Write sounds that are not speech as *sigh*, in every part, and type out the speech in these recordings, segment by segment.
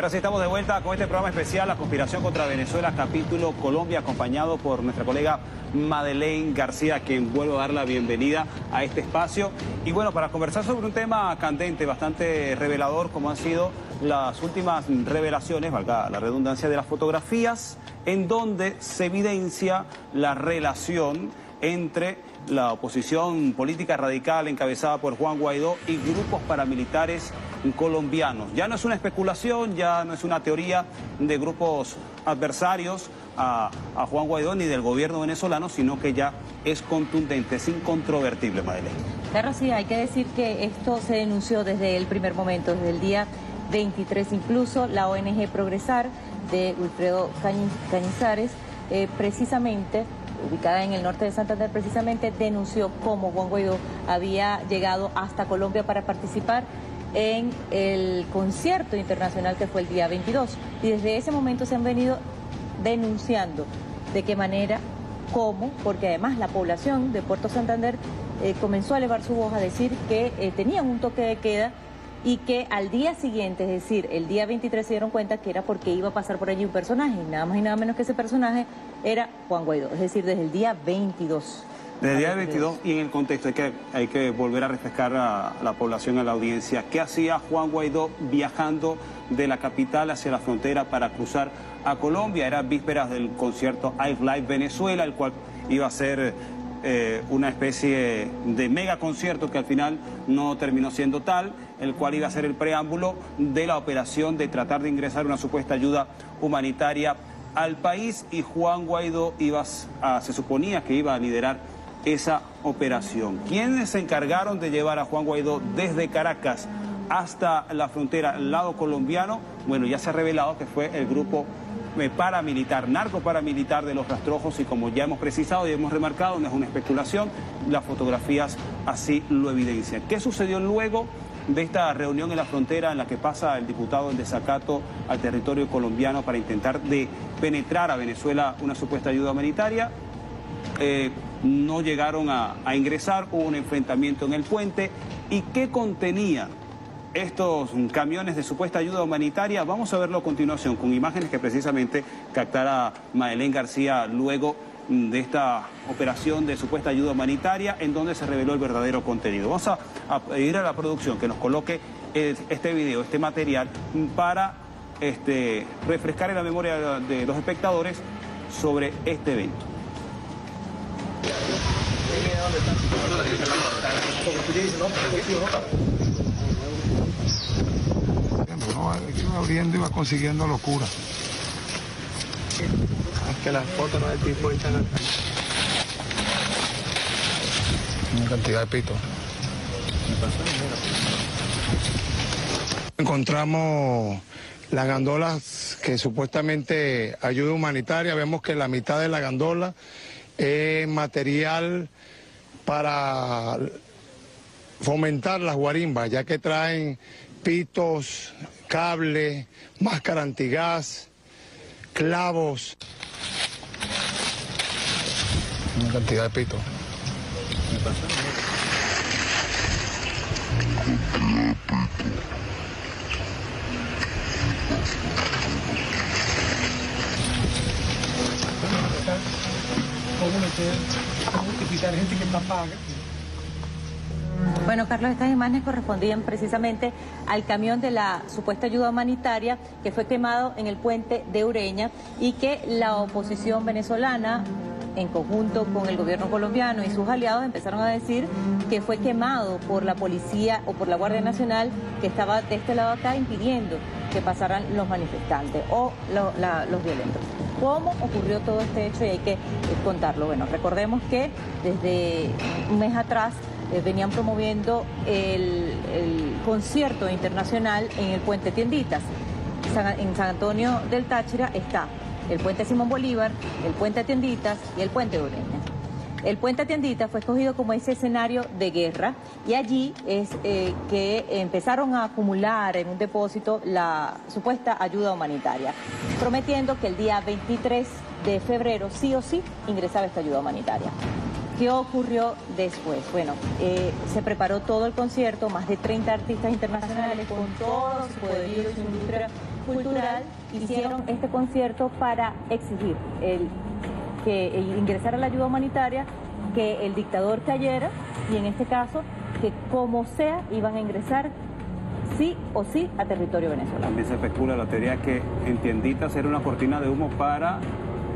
ahora sí estamos de vuelta con este programa especial, La Conspiración contra Venezuela, capítulo Colombia, acompañado por nuestra colega Madeleine García, quien vuelvo a dar la bienvenida a este espacio. Y bueno, para conversar sobre un tema candente, bastante revelador, como han sido las últimas revelaciones, valga la redundancia, de las fotografías, en donde se evidencia la relación entre la oposición política radical encabezada por Juan Guaidó y grupos paramilitares colombianos. Ya no es una especulación, ya no es una teoría de grupos adversarios a, Juan Guaidó ni del gobierno venezolano, sino que ya es contundente, es incontrovertible, Madeleine. Claro, sí, hay que decir que esto se denunció desde el primer momento, desde el día 23 incluso, la ONG Progresar de Wilfredo Cañizares, eh, precisamente ubicada en el norte de Santander, precisamente denunció cómo Juan Guaidó había llegado hasta Colombia para participar en el concierto internacional que fue el día 22. Y desde ese momento se han venido denunciando de qué manera, cómo, porque además la población de Puerto Santander eh, comenzó a elevar su voz a decir que eh, tenían un toque de queda y que al día siguiente, es decir, el día 23 se dieron cuenta que era porque iba a pasar por allí un personaje, y nada más y nada menos que ese personaje era Juan Guaidó, es decir, desde el día 22. Desde el día 22 y en el contexto hay que, hay que volver a refrescar a la población, a la audiencia. ¿Qué hacía Juan Guaidó viajando de la capital hacia la frontera para cruzar a Colombia? Era vísperas del concierto I Live Venezuela, el cual iba a ser eh, una especie de mega concierto que al final no terminó siendo tal, el cual iba a ser el preámbulo de la operación de tratar de ingresar una supuesta ayuda humanitaria al país y Juan Guaidó iba a, se suponía que iba a liderar esa operación. ¿Quiénes se encargaron de llevar a Juan Guaidó desde Caracas hasta la frontera al lado colombiano? Bueno, ya se ha revelado que fue el grupo eh, paramilitar, narco paramilitar de los rastrojos y como ya hemos precisado y hemos remarcado, no es una especulación, las fotografías así lo evidencian. ¿Qué sucedió luego de esta reunión en la frontera en la que pasa el diputado en desacato al territorio colombiano para intentar de penetrar a Venezuela una supuesta ayuda humanitaria? Eh, no llegaron a, ingresar, hubo un enfrentamiento en el puente. ¿Y qué contenía estos camiones de supuesta ayuda humanitaria. Vamos a verlo a continuación con imágenes que precisamente captará Madeleine García luego de esta operación de supuesta ayuda humanitaria en donde se reveló el verdadero contenido. Vamos a, pedir a la producción que nos coloque este video, este material, para este, refrescar en la memoria de los espectadores sobre este evento. iba abriendo consiguiendo locura. Es que las fotos no del tipo están Una cantidad de pito. Encontramos las gandolas que supuestamente ayuda humanitaria. Vemos que la mitad de la gandola es material para fomentar las guarimbas, ya que traen pitos, cable, máscara antigás, clavos. Una cantidad de pito. gente que paga. Bueno, Carlos, estas imágenes correspondían precisamente al camión de la supuesta ayuda humanitaria que fue quemado en el puente de Ureña y que la oposición venezolana en conjunto con el gobierno colombiano y sus aliados empezaron a decir que fue quemado por la policía o por la Guardia Nacional que estaba de este lado acá impidiendo que pasaran los manifestantes o los violentos. ¿Cómo ocurrió todo este hecho? Y hay que contarlo. Bueno, recordemos que desde un mes atrás eh, venían promoviendo el, concierto internacional en el puente Tienditas. en San Antonio del Táchira está el puente Simón Bolívar, el puente Tienditas y el puente Ureña. El puente Tienditas fue escogido como ese escenario de guerra y allí es eh, que empezaron a acumular en un depósito la supuesta ayuda humanitaria, prometiendo que el día 23 de febrero sí o sí ingresaba esta ayuda humanitaria. ¿Qué ocurrió después? Bueno, eh, se preparó todo el concierto, más de 30 artistas internacionales con todos sus poderíos, su industria cultural hicieron este concierto para exigir el, que ingresara la ayuda humanitaria, que el dictador cayera y en este caso que como sea iban a ingresar sí o sí a territorio venezolano. También se especula la teoría que entiendita ser una cortina de humo para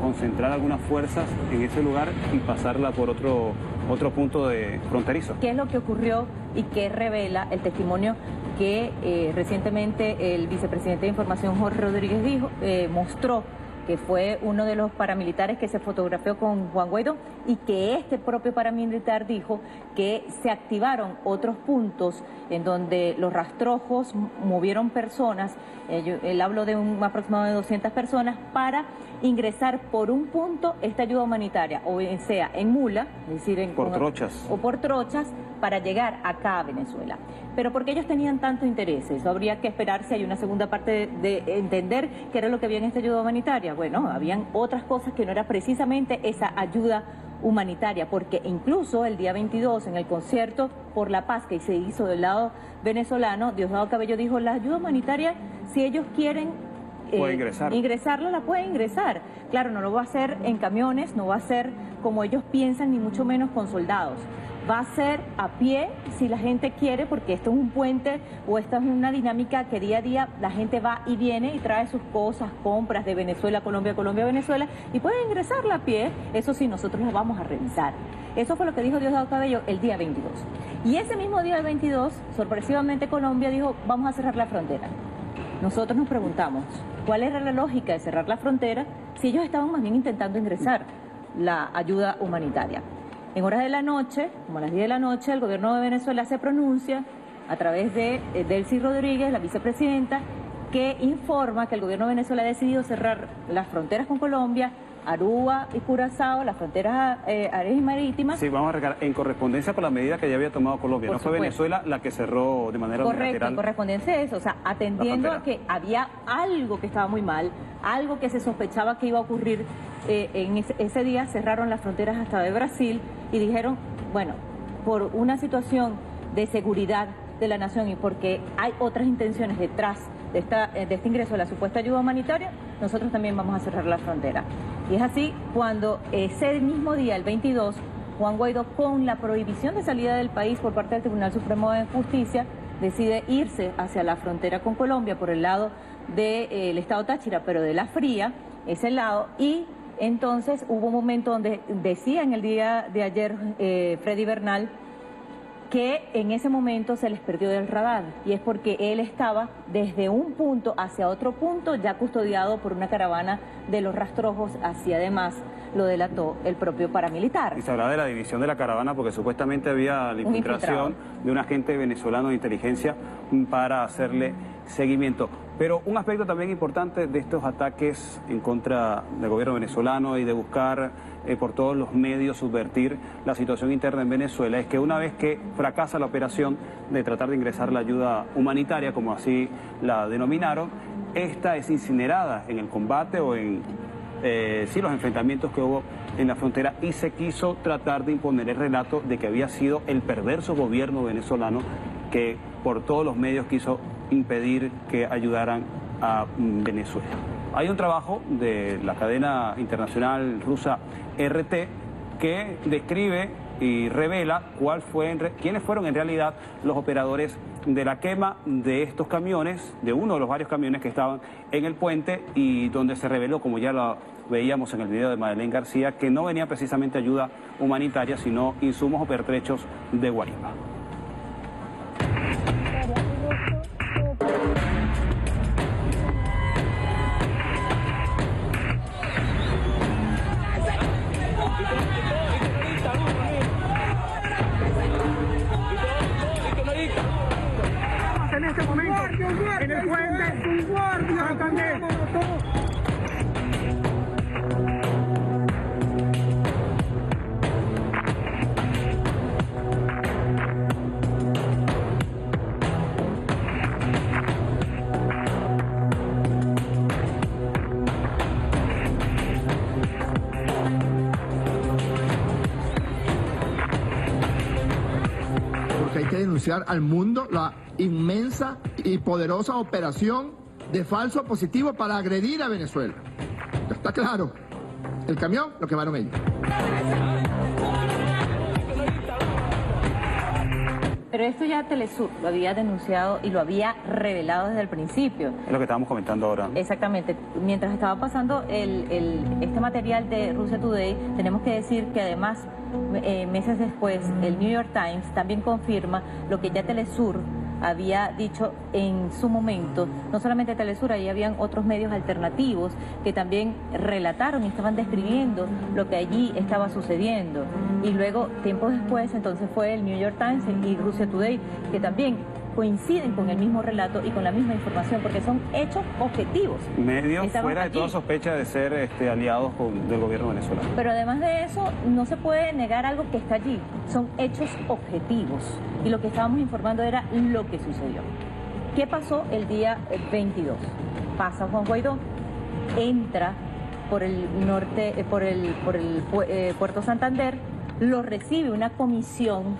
concentrar algunas fuerzas en ese lugar y pasarla por otro, otro punto de fronterizo. ¿Qué es lo que ocurrió y qué revela el testimonio que eh, recientemente el vicepresidente de Información Jorge Rodríguez dijo, eh, mostró que fue uno de los paramilitares que se fotografió con Juan Guaidó y que este propio paramilitar dijo que se activaron otros puntos en donde los rastrojos movieron personas, él habló de un aproximado de 200 personas, para ingresar por un punto esta ayuda humanitaria, o sea, en mula, es decir, en, por trochas. O por trochas, para llegar acá a Venezuela. Pero porque ellos tenían tanto interés, eso habría que esperar si hay una segunda parte de, entender qué era lo que había en esta ayuda humanitaria. Bueno, habían otras cosas que no era precisamente esa ayuda humanitaria, porque incluso el día 22 en el concierto por la paz que se hizo del lado venezolano, Diosdado Cabello dijo, la ayuda humanitaria, si ellos quieren eh, ingresar. ingresarla, la puede ingresar. Claro, no lo va a hacer en camiones, no va a ser como ellos piensan, ni mucho menos con soldados va a ser a pie si la gente quiere, porque esto es un puente o esta es una dinámica que día a día la gente va y viene y trae sus cosas, compras de Venezuela, Colombia, Colombia, Venezuela y puede ingresarla a pie. Eso sí, nosotros lo vamos a revisar. Eso fue lo que dijo Diosdado Cabello el día 22. Y ese mismo día 22, sorpresivamente Colombia dijo, vamos a cerrar la frontera. Nosotros nos preguntamos, ¿cuál era la lógica de cerrar la frontera si ellos estaban más bien intentando ingresar la ayuda humanitaria? En horas de la noche, como a las 10 de la noche, el gobierno de Venezuela se pronuncia a través de eh, Delcy Rodríguez, la vicepresidenta, que informa que el gobierno de Venezuela ha decidido cerrar las fronteras con Colombia Aruba y Curazao, las fronteras eh, aéreas y marítimas. Sí, vamos a recargar en correspondencia con la medida que ya había tomado Colombia. no fue Venezuela la que cerró de manera Correcto, en correspondencia a eso, o sea, atendiendo a que había algo que estaba muy mal, algo que se sospechaba que iba a ocurrir eh, en ese, día, cerraron las fronteras hasta de Brasil y dijeron, bueno, por una situación de seguridad de la nación y porque hay otras intenciones detrás de, esta, de este ingreso de la supuesta ayuda humanitaria, nosotros también vamos a cerrar la frontera. Y es así cuando ese mismo día, el 22, Juan Guaidó, con la prohibición de salida del país por parte del Tribunal Supremo de Justicia, decide irse hacia la frontera con Colombia por el lado del Estado Táchira, pero de la fría, ese lado, y entonces hubo un momento donde decía en el día de ayer eh, Freddy Bernal, que en ese momento se les perdió del radar y es porque él estaba desde un punto hacia otro punto ya custodiado por una caravana de los rastrojos, así además lo delató el propio paramilitar. Y se habla de la división de la caravana porque supuestamente había la infiltración de un agente venezolano de inteligencia para hacerle seguimiento. Pero un aspecto también importante de estos ataques en contra del gobierno venezolano y de buscar eh, por todos los medios subvertir la situación interna en Venezuela es que una vez que fracasa la operación de tratar de ingresar la ayuda humanitaria, como así la denominaron, esta es incinerada en el combate o en eh, sí, los enfrentamientos que hubo en la frontera y se quiso tratar de imponer el relato de que había sido el perverso gobierno venezolano que por todos los medios quiso impedir que ayudaran a mm, Venezuela. Hay un trabajo de la cadena internacional rusa RT que describe y revela cuál fue, quiénes fueron en realidad los operadores de la quema de estos camiones, de uno de los varios camiones que estaban en el puente y donde se reveló, como ya lo veíamos en el video de Madeleine García, que no venía precisamente ayuda humanitaria, sino insumos o pertrechos de Guarimba. Al mundo la inmensa y poderosa operación de falso positivo para agredir a Venezuela. Está claro. El camión lo quemaron ellos. Pero esto ya Telesur lo había denunciado y lo había revelado desde el principio. Es lo que estábamos comentando ahora. Exactamente. Mientras estaba pasando el, el, este material de Russia Today, tenemos que decir que además, eh, meses después, el New York Times también confirma lo que ya Telesur había dicho en su momento, no solamente Telesur, ahí habían otros medios alternativos que también relataron y estaban describiendo lo que allí estaba sucediendo. Y luego, tiempo después, entonces fue el New York Times y Russia Today, que también coinciden con el mismo relato y con la misma información, porque son hechos objetivos. Medios fuera de toda sospecha de ser este, aliados con, del gobierno venezolano. Pero además de eso, no se puede negar algo que está allí. Son hechos objetivos. Y lo que estábamos informando era lo que sucedió. ¿Qué pasó el día 22? Pasa Juan Guaidó, entra por el norte, eh, por el, por el eh, Puerto Santander, lo recibe una comisión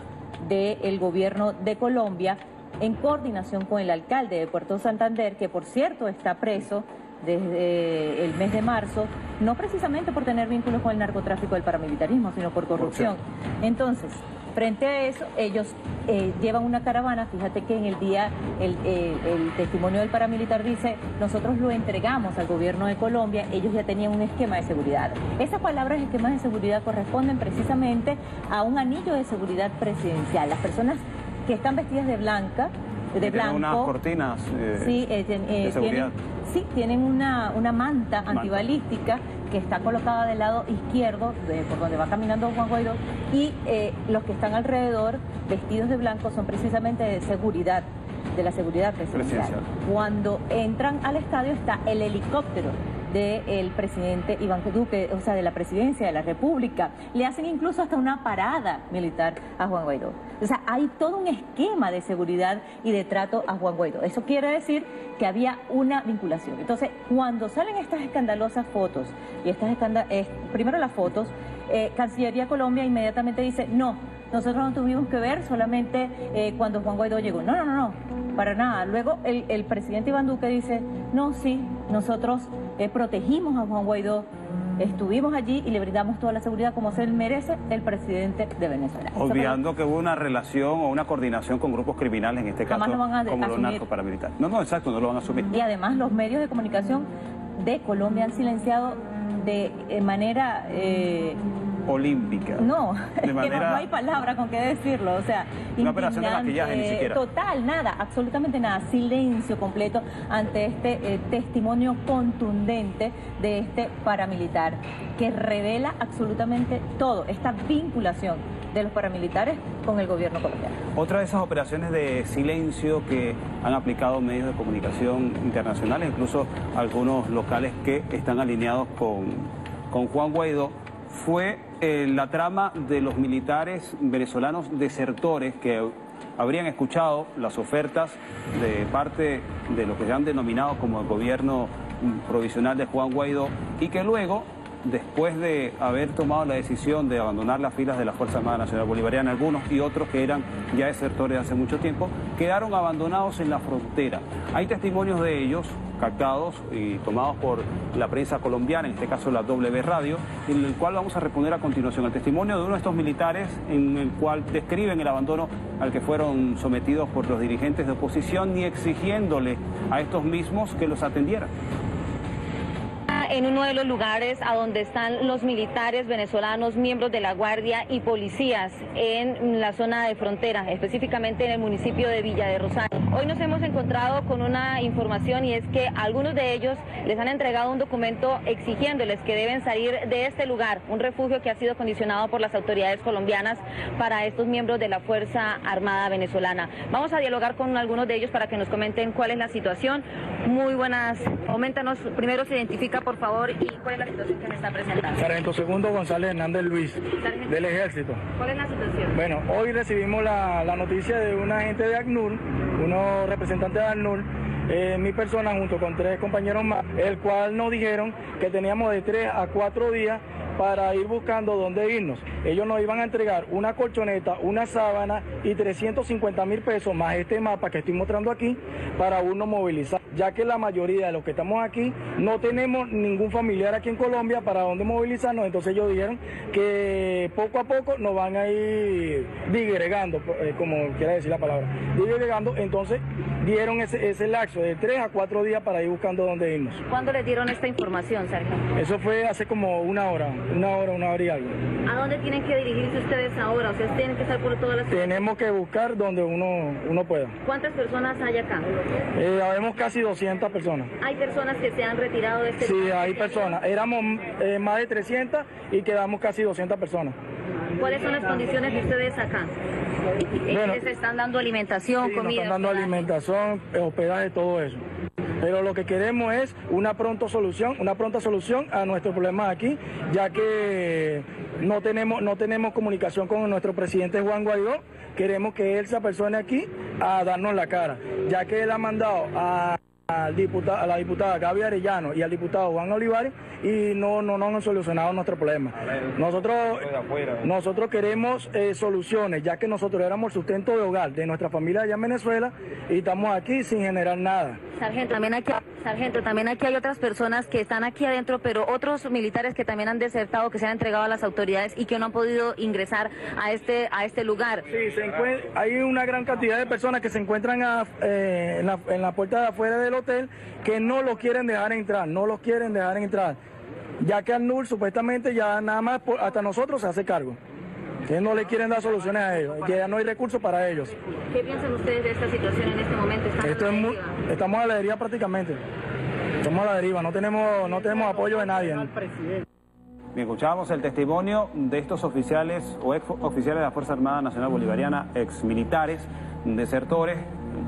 del gobierno de Colombia en coordinación con el alcalde de Puerto Santander, que por cierto está preso desde el mes de marzo, no precisamente por tener vínculos con el narcotráfico del paramilitarismo, sino por corrupción. Entonces, frente a eso, ellos eh, llevan una caravana, fíjate que en el día eh, el, testimonio del paramilitar dice, nosotros lo entregamos al gobierno de Colombia, ellos ya tenían un esquema de seguridad. Esas palabras esquemas de seguridad corresponden precisamente a un anillo de seguridad presidencial. Las personas que están vestidas de blanca, de blanco. unas cortinas eh, sí, eh, eh, Tienen, sí, tienen una, una manta, antibalística que está colocada del lado izquierdo, de, por donde va caminando Juan Guaidó, y los que están alrededor, vestidos de blanco, son precisamente de seguridad, de la seguridad presidencial. Cuando entran al estadio está el helicóptero del presidente Iván Duque, o sea, de la presidencia de la República. Le hacen incluso hasta una parada militar a Juan Guaidó. O sea, hay todo un esquema de seguridad y de trato a Juan Guaidó. Eso quiere decir que había una vinculación. Entonces, cuando salen estas escandalosas fotos, y estas escandal eh, primero las fotos, eh, Cancillería Colombia inmediatamente dice, no, nosotros no tuvimos que ver solamente eh, cuando Juan Guaidó llegó. No, no, no, no, para nada. Luego el, el presidente Iván Duque dice, no, sí, nosotros eh, protegimos a Juan Guaidó, estuvimos allí y le brindamos toda la seguridad como se merece el presidente de Venezuela. Olvidando que hubo una relación o una coordinación con grupos criminales, en este caso como los narcoparamilitares. No, no, exacto, no lo van a asumir. Y además los medios de comunicación de Colombia han silenciado de eh, manera... Eh, olímpica. No, *laughs* que no, hay palabra con qué decirlo. O sea, una operación de maquillaje ni siquiera. Total, nada, absolutamente nada. Silencio completo ante este eh, testimonio contundente de este paramilitar que revela absolutamente todo, esta vinculación de los paramilitares con el gobierno colombiano. Otra de esas operaciones de silencio que han aplicado medios de comunicación internacionales, incluso algunos locales que están alineados con, con Juan Guaidó, fue eh, la trama de los militares venezolanos desertores que habrían escuchado las ofertas de parte de lo que se han denominado como el gobierno provisional de Juan Guaidó y que luego después de haber tomado la decisión de abandonar las filas de la Fuerza Armada Nacional Bolivariana, algunos y otros que eran ya desertores hace mucho tiempo, quedaron abandonados en la frontera. Hay testimonios de ellos captados y tomados por la prensa colombiana, en este caso la W Radio, en el cual vamos a responder a continuación el testimonio de uno de estos militares en el cual describen el abandono al que fueron sometidos por los dirigentes de oposición y exigiéndole a estos mismos que los atendieran en uno de los lugares a donde están los militares venezolanos, miembros de la Guardia y policías en la zona de frontera, específicamente en el municipio de Villa de Rosario. Hoy nos hemos encontrado con una información y es que algunos de ellos les han entregado un documento exigiéndoles que deben salir de este lugar, un refugio que ha sido condicionado por las autoridades colombianas para estos miembros de la Fuerza Armada venezolana. Vamos a dialogar con algunos de ellos para que nos comenten cuál es la situación. Muy buenas, coméntanos, primero se identifica por favor y cuál es la situación que me está presentando. Sargento segundo González Hernández Luis, del Ejército. ¿Cuál es la situación? Bueno, hoy recibimos la, la noticia de un agente de ACNUR, unos representantes de ACNUR, eh, mi persona junto con tres compañeros más, el cual nos dijeron que teníamos de tres a cuatro días para ir buscando dónde irnos. Ellos nos iban a entregar una colchoneta, una sábana y 350 mil pesos más este mapa que estoy mostrando aquí para uno movilizar, ya que la mayoría de los que estamos aquí no tenemos ningún familiar aquí en Colombia para dónde movilizarnos, entonces ellos dijeron que poco a poco nos van a ir digregando, eh, como quiera decir la palabra, digregando, entonces dieron ese, ese lapso de tres a cuatro días para ir buscando dónde irnos. ¿Cuándo les dieron esta información, Sergio? Eso fue hace como una hora, una hora, una hora y algo. ¿A dónde tienen que dirigirse ustedes ahora? O sea, tienen que estar por todas las Tenemos que buscar donde uno, uno pueda. ¿Cuántas personas hay acá? Eh, habemos casi 200 personas. ¿Hay personas que se han retirado de este Sí, hay personas. Éramos eh, más de 300 y quedamos casi 200 personas. ¿Cuáles son las condiciones de ustedes acá? Bueno, ¿Les están dando alimentación, Sí, nos comida? están dando hospedaje? alimentación, hospedaje, todo eso. Pero lo que queremos es una pronta solución, una pronta solución a nuestros problemas aquí, ya que no tenemos, no tenemos comunicación con nuestro presidente Juan Guaidó. Queremos que él se apersone aquí a darnos la cara, ya que él ha mandado a, al diputado, a la diputada Gaby Arellano y al diputado Juan Olivares y no, no, no han solucionado nuestro problema. Nosotros, nosotros queremos eh, soluciones, ya que nosotros éramos el sustento de hogar de nuestra familia allá en Venezuela y estamos aquí sin generar nada. Sargento, también aquí, sargento, también aquí hay otras personas que están aquí adentro, pero otros militares que también han desertado, que se han entregado a las autoridades y que no han podido ingresar a este, a este lugar. Sí, se hay una gran cantidad de personas que se encuentran a- eh, en, la, en la puerta de afuera del hotel que no los quieren dejar entrar, no los quieren dejar entrar, ya que al NUR supuestamente ya nada más por- hasta nosotros se hace cargo. Que no le quieren dar soluciones a ellos, que ya no hay recursos para ellos. ¿Qué piensan ustedes de esta situación en este momento? ¿Están Esto a es la muy- deriva? estamos a la deriva prácticamente. Estamos a la deriva, no tenemos, no tenemos apoyo de nadie. Bien, escuchábamos el testimonio de estos oficiales o ex oficiales de la Fuerza Armada Nacional Bolivariana, ex militares, desertores,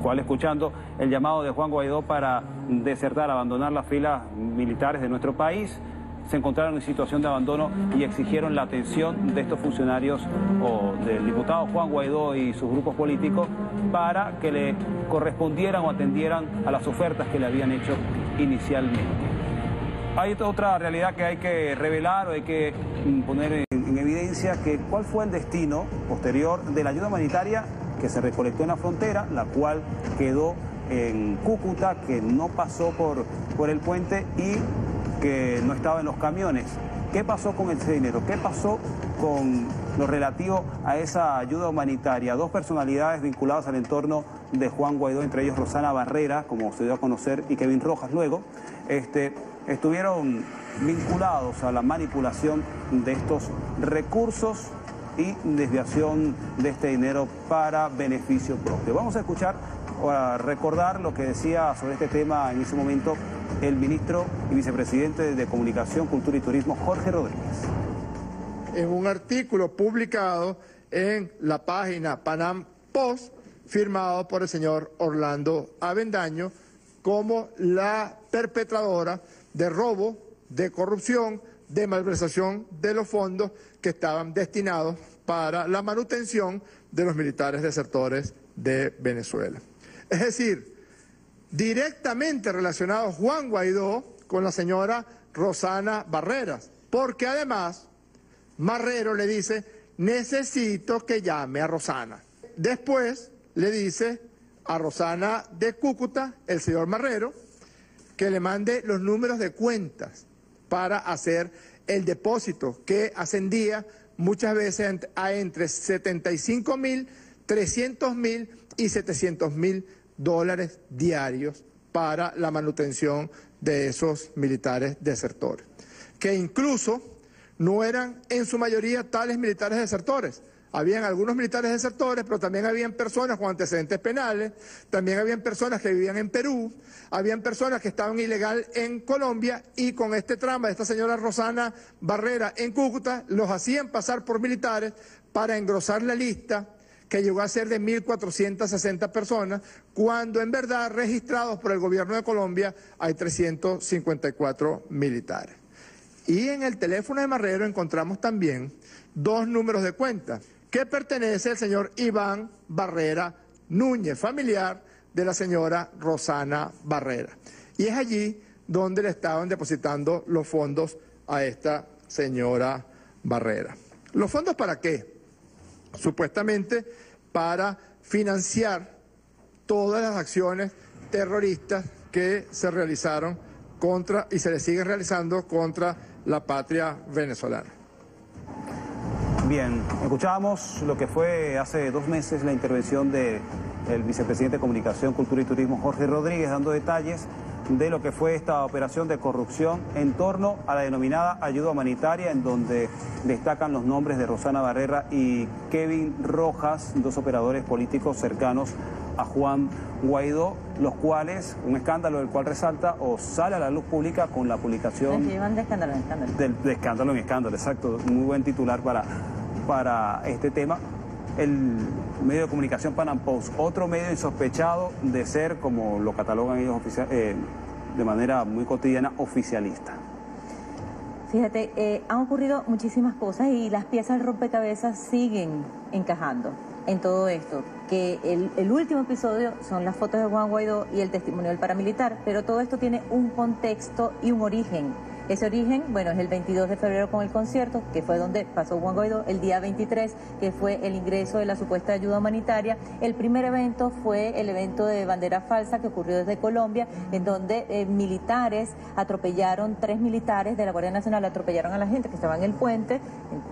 cual escuchando el llamado de Juan Guaidó para desertar, abandonar las filas militares de nuestro país, se encontraron en situación de abandono y exigieron la atención de estos funcionarios o del diputado Juan Guaidó y sus grupos políticos para que le correspondieran o atendieran a las ofertas que le habían hecho inicialmente. Hay otra realidad que hay que revelar o hay que mm, poner en, en evidencia que cuál fue el destino posterior de la ayuda humanitaria que se recolectó en la frontera, la cual quedó en Cúcuta, que no pasó por, por el puente y que no estaba en los camiones. ¿Qué pasó con ese dinero? ¿Qué pasó con lo relativo a esa ayuda humanitaria? Dos personalidades vinculadas al entorno de Juan Guaidó, entre ellos Rosana Barrera, como se dio a conocer, y Kevin Rojas luego, este, estuvieron vinculados a la manipulación de estos recursos y desviación de este dinero para beneficio propio. Vamos a escuchar o a recordar lo que decía sobre este tema en ese momento el ministro y vicepresidente de Comunicación, Cultura y Turismo, Jorge Rodríguez. en un artículo publicado en la página Panam Post, firmado por el señor Orlando Avendaño, como la perpetradora de robo, de corrupción, de malversación de los fondos que estaban destinados para la manutención de los militares desertores de Venezuela. Es decir, directamente relacionado Juan Guaidó con la señora Rosana Barreras, porque además Marrero le dice, necesito que llame a Rosana. Después le dice a Rosana de Cúcuta, el señor Marrero, que le mande los números de cuentas para hacer el depósito que ascendía muchas veces a entre 75 mil, 300 mil y 700 mil dólares diarios para la manutención de esos militares desertores, que incluso no eran en su mayoría tales militares desertores. Habían algunos militares desertores, pero también habían personas con antecedentes penales, también habían personas que vivían en Perú, habían personas que estaban ilegal en Colombia y con este trama de esta señora Rosana Barrera en Cúcuta los hacían pasar por militares para engrosar la lista que llegó a ser de 1.460 personas, cuando en verdad registrados por el gobierno de Colombia hay 354 militares. Y en el teléfono de Marrero encontramos también dos números de cuenta que pertenece al señor Iván Barrera Núñez, familiar de la señora Rosana Barrera. Y es allí donde le estaban depositando los fondos a esta señora Barrera. ¿Los fondos para qué? Supuestamente para financiar todas las acciones terroristas que se realizaron contra y se le siguen realizando contra la patria venezolana. Bien, escuchábamos lo que fue hace dos meses la intervención del vicepresidente de Comunicación, Cultura y Turismo, Jorge Rodríguez, dando detalles de lo que fue esta operación de corrupción en torno a la denominada ayuda humanitaria, en donde destacan los nombres de Rosana Barrera y Kevin Rojas, dos operadores políticos cercanos a Juan Guaidó, los cuales, un escándalo del cual resalta o sale a la luz pública con la publicación... de escándalo en escándalo. de escándalo en escándalo, exacto. Muy buen titular para, para este tema el medio de comunicación Panam Post, otro medio insospechado de ser, como lo catalogan ellos eh, de manera muy cotidiana, oficialista. Fíjate, eh, han ocurrido muchísimas cosas y las piezas del rompecabezas siguen encajando en todo esto. Que el, el, último episodio son las fotos de Juan Guaidó y el testimonio del paramilitar, pero todo esto tiene un contexto y un origen. Ese origen, bueno, es el 22 de febrero con el concierto, que fue donde pasó Juan Guaidó, el día 23, que fue el ingreso de la supuesta ayuda humanitaria. El primer evento fue el evento de bandera falsa que ocurrió desde Colombia, en donde eh, militares atropellaron, tres militares de la Guardia Nacional atropellaron a la gente que estaba en el puente.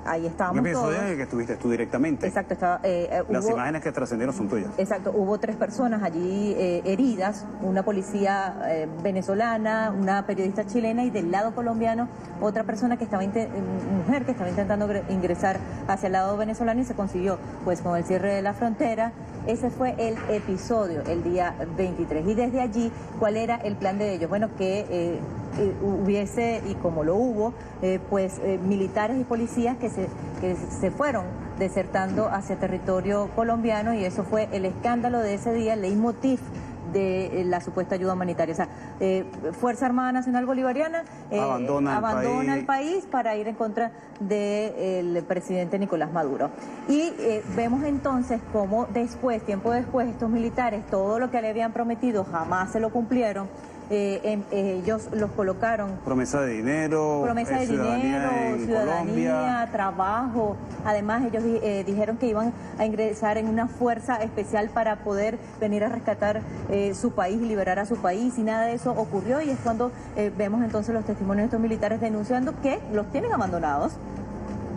Ahí estábamos ¿Qué todos. que estuviste tú directamente. Exacto, estaba, eh, eh, Las imágenes que trascendieron son tuyas. Exacto, hubo tres personas allí heridas, una policía venezolana, una periodista chilena y del lado colombiano colombiano, otra persona que estaba, mujer que estaba intentando ingresar hacia el lado venezolano y se consiguió, pues con el cierre de la frontera. Ese fue el episodio, el día 23. Y desde allí, ¿cuál era el plan de ellos? Bueno, que eh, eh, hubiese, y como lo hubo, eh, pues militares y policías que se, que se fueron desertando hacia territorio colombiano y eso fue el escándalo de ese día, el leitmotiv de eh, la supuesta ayuda humanitaria. O sea, eh, Fuerza Armada Nacional Bolivariana eh, abandona, el, país. para ir en contra del presidente Nicolás Maduro. Y vemos entonces cómo después, tiempo después, estos militares, todo lo que le habían prometido jamás se lo cumplieron eh, ellos los colocaron. Promesa de dinero, promesa de eh, ciudadanía dinero, ciudadanía, trabajo. Además, ellos eh, dijeron que iban a ingresar en una fuerza especial para poder venir a rescatar su país y liberar a su país. Y nada de eso ocurrió. Y es cuando vemos entonces los testimonios de estos militares denunciando que los tienen abandonados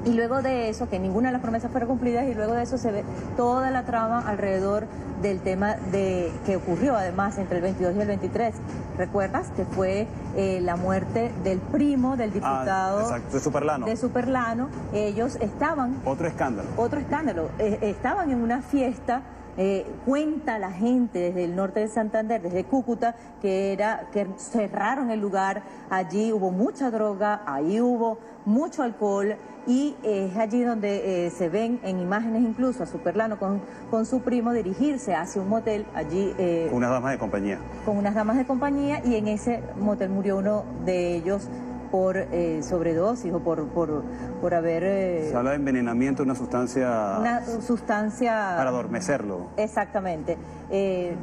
y luego de eso, que ninguna de las promesas fueron cumplidas, y luego de eso se ve toda la trama alrededor del tema de que ocurrió además entre el 22 y el 23. ¿Recuerdas? Que fue eh, la muerte del primo del ah, diputado exacto, de Superlano. De Superlano. Ellos estaban... Otro escándalo. Otro escándalo. Eh, estaban en una fiesta eh, cuenta la gente desde el norte de Santander, desde Cúcuta, que era que cerraron el lugar, allí hubo mucha droga, ahí hubo mucho alcohol y es allí donde eh, se ven en imágenes incluso a Superlano con, con su primo dirigirse hacia un motel allí. Eh, con unas damas de compañía. Con unas damas de compañía y en ese motel murió uno de ellos por eh, sobredosis o por, por, por haber... Eh, Se habla de envenenamiento de una sustancia... Una sustancia... Para adormecerlo. Exactamente. Eh,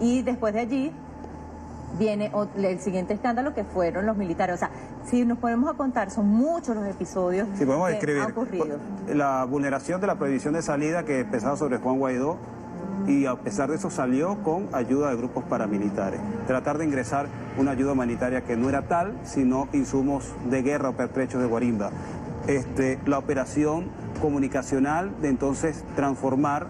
y después de allí viene el siguiente escándalo que fueron los militares. O sea, si nos ponemos a contar, son muchos los episodios que han ocurrido. La vulneración de la prohibición de salida que pesaba sobre Juan Guaidó y a pesar de eso salió con ayuda de grupos paramilitares. Tratar de ingresar una ayuda humanitaria que no era tal, sino insumos de guerra o pertrechos de guarimba. Este, la operación comunicacional de entonces transformar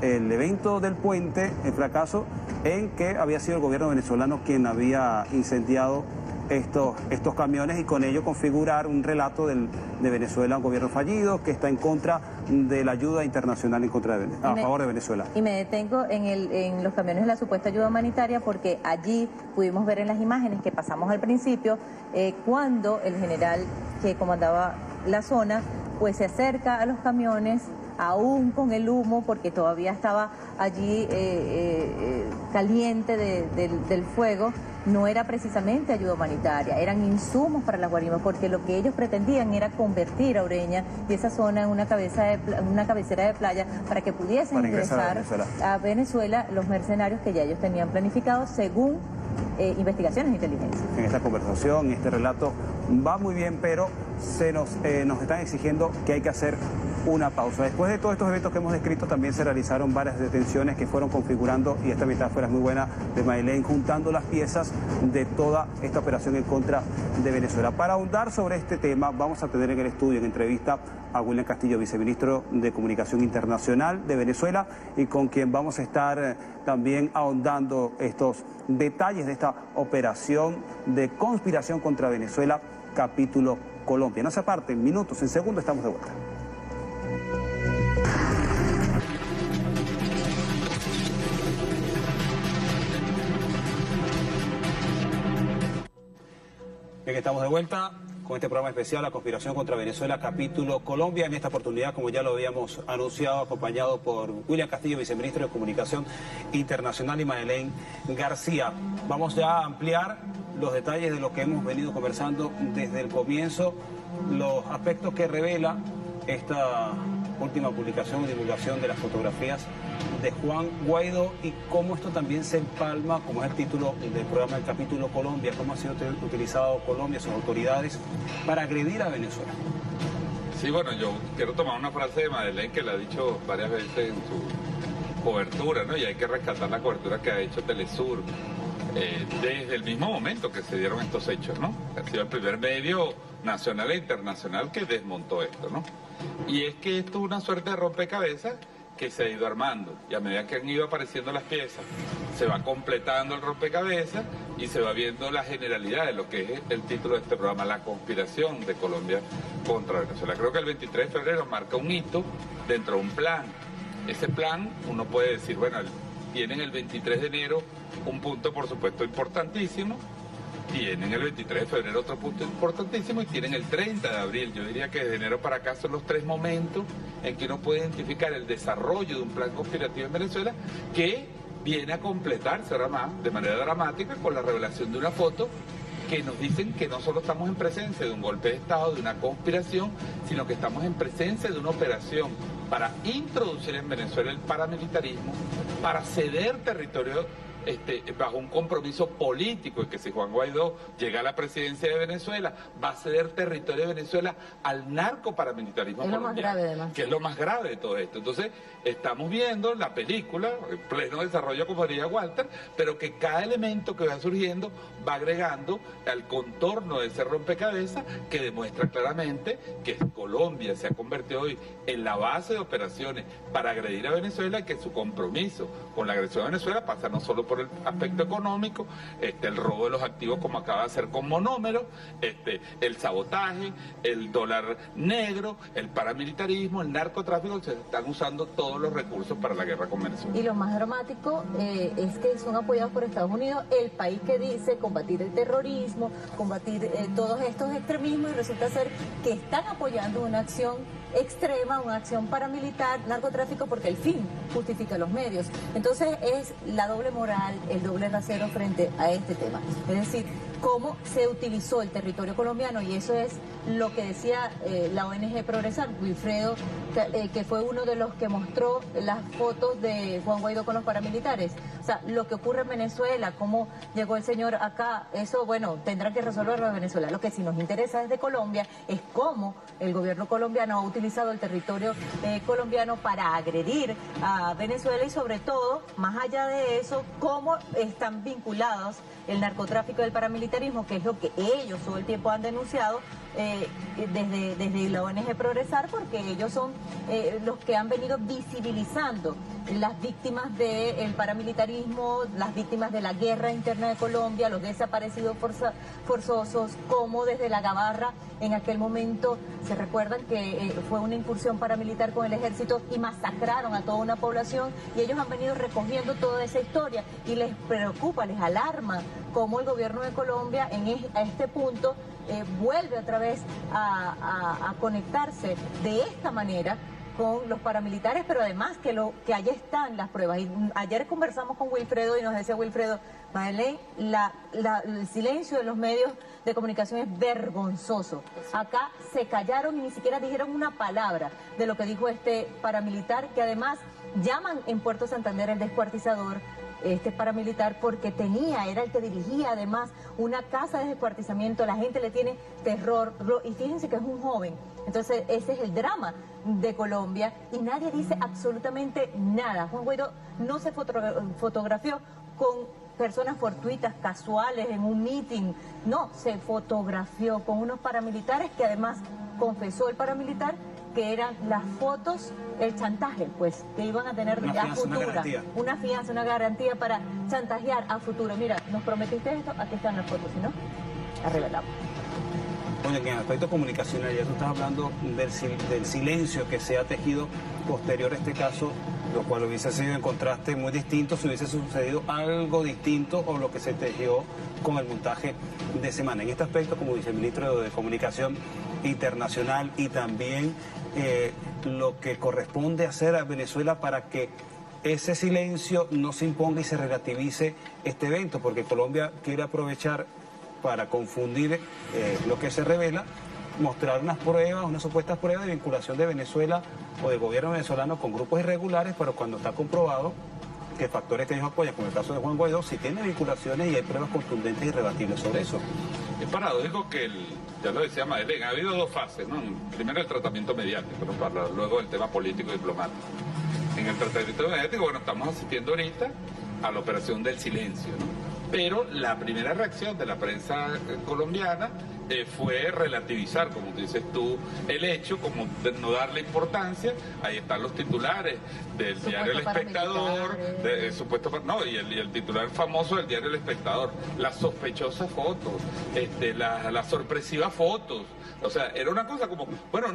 el evento del puente, el fracaso, en que había sido el gobierno venezolano quien había incendiado estos, estos camiones y con ello configurar un relato del, de Venezuela, un gobierno fallido que está en contra de la ayuda internacional en contra de, a favor de Venezuela. Y me detengo en, el, en los camiones de la supuesta ayuda humanitaria porque allí pudimos ver en las imágenes que pasamos al principio eh, cuando el general que comandaba la zona pues se acerca a los camiones aún con el humo, porque todavía estaba allí eh, eh, caliente del fuego, no era precisamente ayuda humanitaria, eran insumos para las guarimbas, porque lo que ellos pretendían era convertir a Ureña y esa zona en una, cabeza de, una cabecera de playa para que pudiesen ingresar, a Venezuela. los mercenarios que ya ellos tenían planificados según eh, investigaciones de inteligencia. En esta conversación, en este relato, va muy bien, pero se nos, eh, nos están exigiendo que hay que hacer una pausa. Después de todos estos eventos que hemos descrito, también se realizaron varias detenciones que fueron configurando, y esta metáfora es muy buena, de Mailén, juntando las piezas de toda esta operación en contra de Venezuela. Para ahondar sobre este tema, vamos a tener en el estudio, en entrevista, a William Castillo, viceministro de Comunicación Internacional de Venezuela, y con quien vamos a estar eh, también ahondando estos detalles de esta operación de conspiración contra Venezuela, capítulo Colombia. No se aparten, minutos, en segundos estamos de vuelta. Estamos de vuelta con este programa especial, La Conspiración contra Venezuela, capítulo Colombia. En esta oportunidad, como ya lo habíamos anunciado, acompañado por William Castillo, viceministro de Comunicación Internacional, y Maelén García. Vamos ya a ampliar los detalles de lo que hemos venido conversando desde el comienzo, los aspectos que revela esta última publicación y divulgación de las fotografías de Juan Guaidó y cómo esto también se empalma, como es el título del programa del capítulo Colombia, cómo ha sido utilizado Colombia, sus autoridades, para agredir a Venezuela. Sí, bueno, yo quiero tomar una frase de Madeleine que la ha dicho varias veces en su cobertura, ¿no? Y hay que rescatar la cobertura que ha hecho Telesur eh, desde el mismo momento que se dieron estos hechos, ¿no? Ha sido el primer medio nacional e internacional que desmontó esto, ¿no? Y es que esto es una suerte de rompecabezas que se ha ido armando y a medida que han ido apareciendo las piezas se va completando el rompecabezas y se va viendo la generalidad de lo que es el título de este programa, la conspiración de Colombia contra Venezuela. Creo que el 23 de febrero marca un hito dentro de un plan. Ese plan uno puede decir, bueno, tienen el 23 de enero un punto por supuesto importantísimo, tienen el 23 de febrero otro punto importantísimo y tienen el 30 de abril. Yo diría que de enero para acá son los tres momentos en que uno puede identificar el desarrollo de un plan conspirativo en Venezuela que viene a completarse ahora más de manera dramática con la revelación de una foto que nos dicen que no solo estamos en presencia de un golpe de Estado, de una conspiración, sino que estamos en presencia de una operación para introducir en Venezuela el paramilitarismo, para ceder territorio este, bajo un compromiso político y que si Juan Guaidó llega a la presidencia de Venezuela, va a ceder territorio de Venezuela al narco paramilitarismo es lo más grave, además. que es lo más grave de todo esto. Entonces, estamos viendo la película, en pleno desarrollo como diría Walter, pero que cada elemento que va surgiendo va agregando al contorno de ese rompecabezas que demuestra claramente que Colombia se ha convertido hoy en la base de operaciones para agredir a Venezuela y que su compromiso con la agresión a Venezuela pasa no solo por el aspecto económico, este, el robo de los activos como acaba de hacer con monómeros, este, el sabotaje, el dólar negro, el paramilitarismo, el narcotráfico, se están usando todos los recursos para la guerra comercial. Y lo más dramático eh, es que son apoyados por Estados Unidos, el país que dice combatir el terrorismo, combatir eh, todos estos extremismos y resulta ser que están apoyando una acción extrema, una acción paramilitar, narcotráfico, porque el fin justifica los medios. Entonces es la doble moral, el doble rasero frente a este tema. Es decir, cómo se utilizó el territorio colombiano y eso es lo que decía eh, la ONG Progresar, Wilfredo, que, eh, que, fue uno de los que mostró las fotos de Juan Guaidó con los paramilitares. O sea, lo que ocurre en Venezuela, cómo llegó el señor acá, eso, bueno, tendrá que resolverlo en Venezuela. Lo que sí nos interesa desde Colombia es cómo el gobierno colombiano ha utilizado el territorio eh, colombiano para agredir a Venezuela y sobre todo, más allá de eso, cómo están vinculados el narcotráfico y el que es lo que ellos todo el tiempo han denunciado eh, desde, desde la ONG Progresar, porque ellos son eh, los que han venido visibilizando las víctimas del paramilitarismo, las víctimas de la guerra interna de Colombia, los desaparecidos forzosos, como desde la Gabarra en aquel momento se recuerdan que eh, fue una incursión paramilitar con el ejército y masacraron a toda una población y ellos han venido recogiendo toda esa historia y les preocupa, les alarma cómo el gobierno de Colombia en a este punto eh, vuelve otra vez a, conectarse de esta manera con los paramilitares, pero además que lo que allá están las pruebas. Y ayer conversamos con Wilfredo y nos decía Wilfredo, Madeleine, el silencio de los medios de comunicación es vergonzoso. Acá se callaron y ni siquiera dijeron una palabra de lo que dijo este paramilitar, que además llaman en Puerto Santander el descuartizador, este paramilitar porque tenía, era el que dirigía además una casa de descuartizamiento, la gente le tiene terror y fíjense que es un joven. Entonces ese es el drama de Colombia y nadie dice absolutamente nada. Juan Guaidó no se fotografió con personas fortuitas, casuales, en un meeting. No, se fotografió con unos paramilitares que además confesó el paramilitar que eran las fotos, el chantaje, pues, que iban a tener una a futura. Una, una fianza, una garantía para chantajear a futuro. Mira, nos prometiste esto, aquí están las fotos, si no, la revelamos. Oye, en el aspecto comunicacional, ya tú estás hablando del, del silencio que se ha tejido posterior a este caso, lo cual hubiese sido en contraste muy distinto si hubiese sucedido algo distinto o lo que se tejió con el montaje de semana. En este aspecto, como viceministro de Comunicación Internacional y también eh, lo que corresponde hacer a Venezuela para que ese silencio no se imponga y se relativice este evento, porque Colombia quiere aprovechar para confundir eh, lo que se revela, mostrar unas pruebas, unas supuestas pruebas de vinculación de Venezuela o del gobierno venezolano con grupos irregulares, pero cuando está comprobado que factores que ellos apoyan, como el caso de Juan Guaidó, sí tiene vinculaciones y hay pruebas contundentes y rebatibles sobre eso. Es paradójico que, el, ya lo decía Madeleine, ha habido dos fases, ¿no? Primero el tratamiento mediático, ¿no? luego el tema político y diplomático. En el tratamiento mediático, bueno, estamos asistiendo ahorita a la operación del silencio, ¿no? Pero la primera reacción de la prensa colombiana eh, fue relativizar, como dices tú, el hecho, como de no darle importancia. Ahí están los titulares del diario El Espectador, de, supuesto, no, y el, titular famoso del diario El Espectador, las sospechosas fotos, este, las la sorpresivas fotos. O sea, era una cosa como, bueno,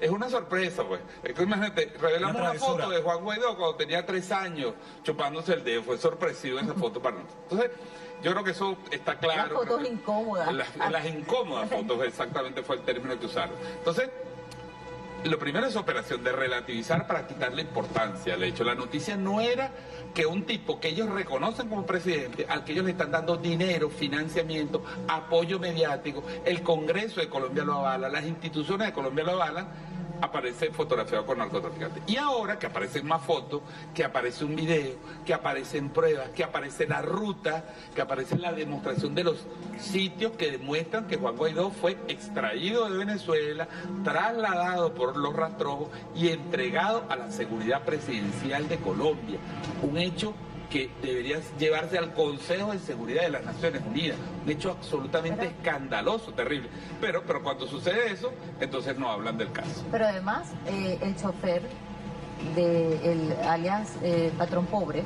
es una sorpresa, pues. Es que imagínate, revelamos una, foto de Juan Guaidó cuando tenía tres años chupándose el dedo, fue sorpresivo esa foto para nosotros. Entonces, yo creo que eso está claro. Las fotos incómodas. Las, incómodas fotos, exactamente fue el término que usaron. Entonces, lo primero es operación de relativizar para quitarle importancia al hecho. La noticia no era que un tipo que ellos reconocen como presidente, al que ellos le están dando dinero, financiamiento, apoyo mediático, el Congreso de Colombia lo avala, las instituciones de Colombia lo avalan, aparece fotografiado con narcotraficantes. Y ahora que aparecen más fotos, que aparece un video, que aparecen pruebas, que aparece la ruta, que aparece la demostración de los sitios que demuestran que Juan Guaidó fue extraído de Venezuela, trasladado por los rastrojos y entregado a la seguridad presidencial de Colombia. Un hecho que debería llevarse al Consejo de Seguridad de las Naciones Unidas. Un hecho absolutamente escandaloso, terrible. Pero, pero cuando sucede eso, entonces no hablan del caso. Pero además, eh, el chofer del alias eh, Patrón Pobre,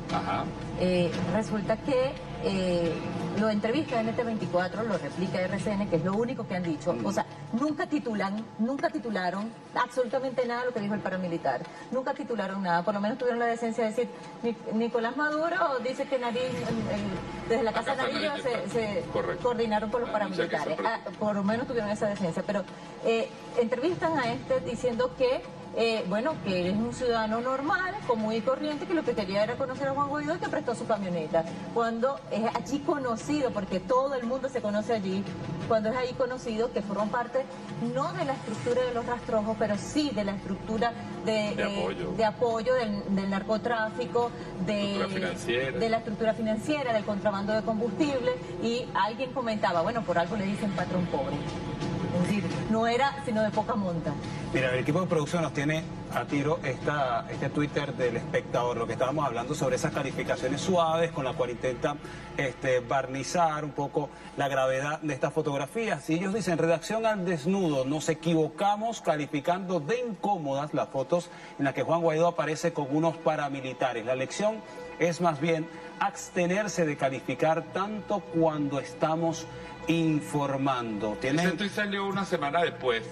eh, resulta que eh, lo entrevista en este 24, lo replica RCN, que es lo único que han dicho. O sea, nunca titulan, nunca titularon absolutamente nada de lo que dijo el paramilitar. Nunca titularon nada, por lo menos tuvieron la decencia de decir, Nicolás Maduro dice que Nariz, desde la Casa, Nariz se, coordinaron con los paramilitares. Ah, por lo menos tuvieron esa decencia. Pero eh, entrevistan a este diciendo que eh, bueno, que es un ciudadano normal, común y corriente, que lo que quería era conocer a Juan Guaidó y que prestó su camioneta. Cuando es allí conocido, porque todo el mundo se conoce allí, cuando es allí conocido que forman parte no de la estructura de los rastrojos, pero sí de la estructura de, de eh, apoyo, del, narcotráfico, de, de la estructura financiera, del contrabando de combustible, y alguien comentaba, bueno, por algo le dicen patrón pobre. Es decir, no era sino de poca monta. Mira, el equipo de producción nos tiene a tiro esta, este Twitter del espectador, lo que estábamos hablando sobre esas calificaciones suaves con la cual intenta este, barnizar un poco la gravedad de estas fotografías. Y ellos dicen, redacción al desnudo, nos equivocamos calificando de incómodas las fotos en las que Juan Guaidó aparece con unos paramilitares. La lección es más bien abstenerse de calificar tanto cuando estamos informando. ¿Tienen... Ese salió una semana después,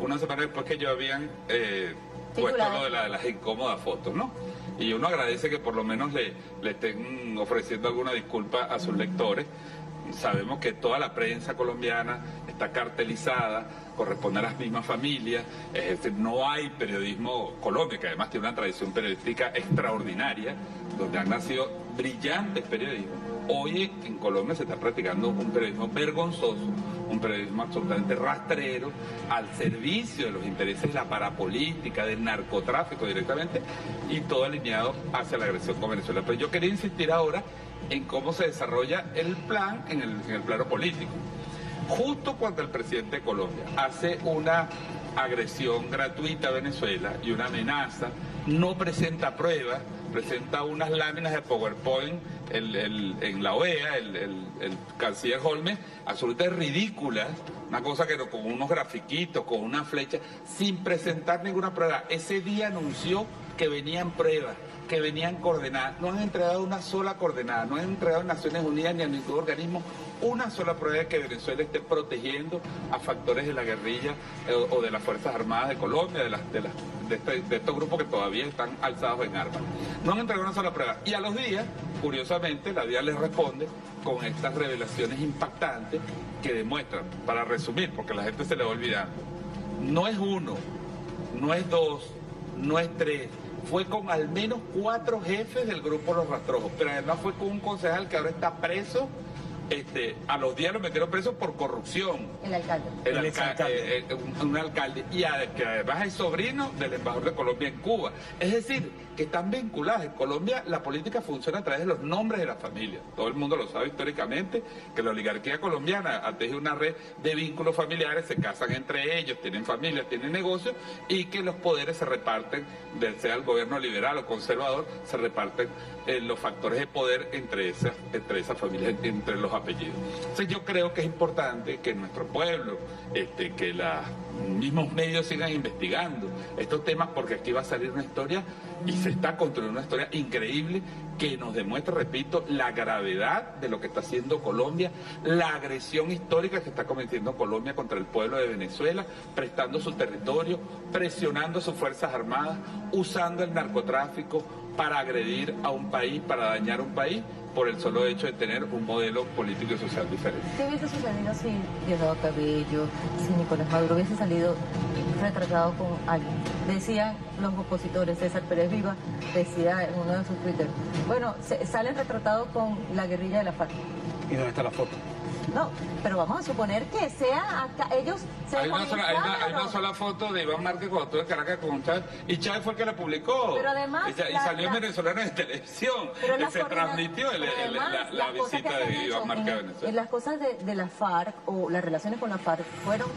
una semana después que yo habían eh, puesto lo de, las incómodas fotos, ¿no? Y uno agradece que por lo menos le, le estén ofreciendo alguna disculpa a sus lectores. Sabemos que toda la prensa colombiana está cartelizada, corresponde a las mismas familias, es decir, no hay periodismo Colombia, que además tiene una tradición periodística extraordinaria, donde han nacido brillantes periodistas Hoy en Colombia se está practicando un periodismo vergonzoso, un periodismo absolutamente rastrero al servicio de los intereses de la parapolítica, del narcotráfico directamente y todo alineado hacia la agresión con Venezuela. Pero yo quería insistir ahora en cómo se desarrolla el plan en el, en el plano político. Justo cuando el presidente de Colombia hace una agresión gratuita a Venezuela y una amenaza, no presenta pruebas, presenta unas láminas de PowerPoint en la OEA, el, el- el canciller Holmes, absolutamente ridículas, una cosa que no- con unos grafiquitos, con una flecha, sin presentar ninguna prueba. Ese día anunció que venían pruebas, que venían coordenadas. No han entregado una sola coordenada, no han entregado a Naciones Unidas ni a ningún organismo una sola prueba de que Venezuela esté protegiendo a factores de la guerrilla eh, o, de las Fuerzas Armadas de Colombia, de, de, este- de estos grupos que todavía están alzados en armas. No han entregado una sola prueba. Y a los días, curiosamente, la DIA les responde con estas revelaciones impactantes que demuestran, para resumir, porque la gente se le va olvidando, no es uno, no es dos, no es tres. Fue con al menos cuatro jefes del grupo Los Rastrojos, pero además fue con un concejal que ahora está preso. Este, a los días lo metieron preso por corrupción. El alcalde. El El alca- exalcalde. eh, eh, un, un alcalde y a- que además es sobrino del embajador de Colombia en Cuba. Es decir, que están vinculadas. En Colombia la política funciona a través de los nombres de la familia. Todo el mundo lo sabe históricamente, que la oligarquía colombiana teje una red de vínculos familiares, se casan entre ellos, tienen familias, tienen negocios y que los poderes se reparten, sea el gobierno liberal o conservador, se reparten eh, los factores de poder entre esas, entre esas familias, entre los apellidos. Entonces yo creo que es importante que nuestro pueblo, este, que los mismos medios sigan investigando estos temas porque aquí va a salir una historia y se está construyendo una historia increíble que nos demuestra, repito, la gravedad de lo que está haciendo Colombia, la agresión histórica que está cometiendo Colombia contra el pueblo de Venezuela, prestando su territorio, presionando sus Fuerzas Armadas, usando el narcotráfico para agredir a un país, para dañar a un país, por el solo hecho de tener un modelo político y social diferente. ¿Qué hubiese sucedido si Diosdado Cabello, si Nicolás Maduro hubiese salido retratado con alguien? Decían los opositores, César Pérez Viva decía en uno de sus Twitter, bueno, se- salen retratados con la guerrilla de la FARC. ¿Y dónde está la foto? No, pero vamos a suponer que sea acá, ellos se Hay una, sola, hay, una, hay una sola foto de Iván Márquez cuando estuvo en Caracas con Chávez y Chávez fue el que la publicó. Pero además, y, y salió en venezolano en televisión. Pero se transmitió el- el- además, la, la visita de Iván Márquez a en- Venezuela. en las cosas de, de la FARC o las relaciones con la FARC fueron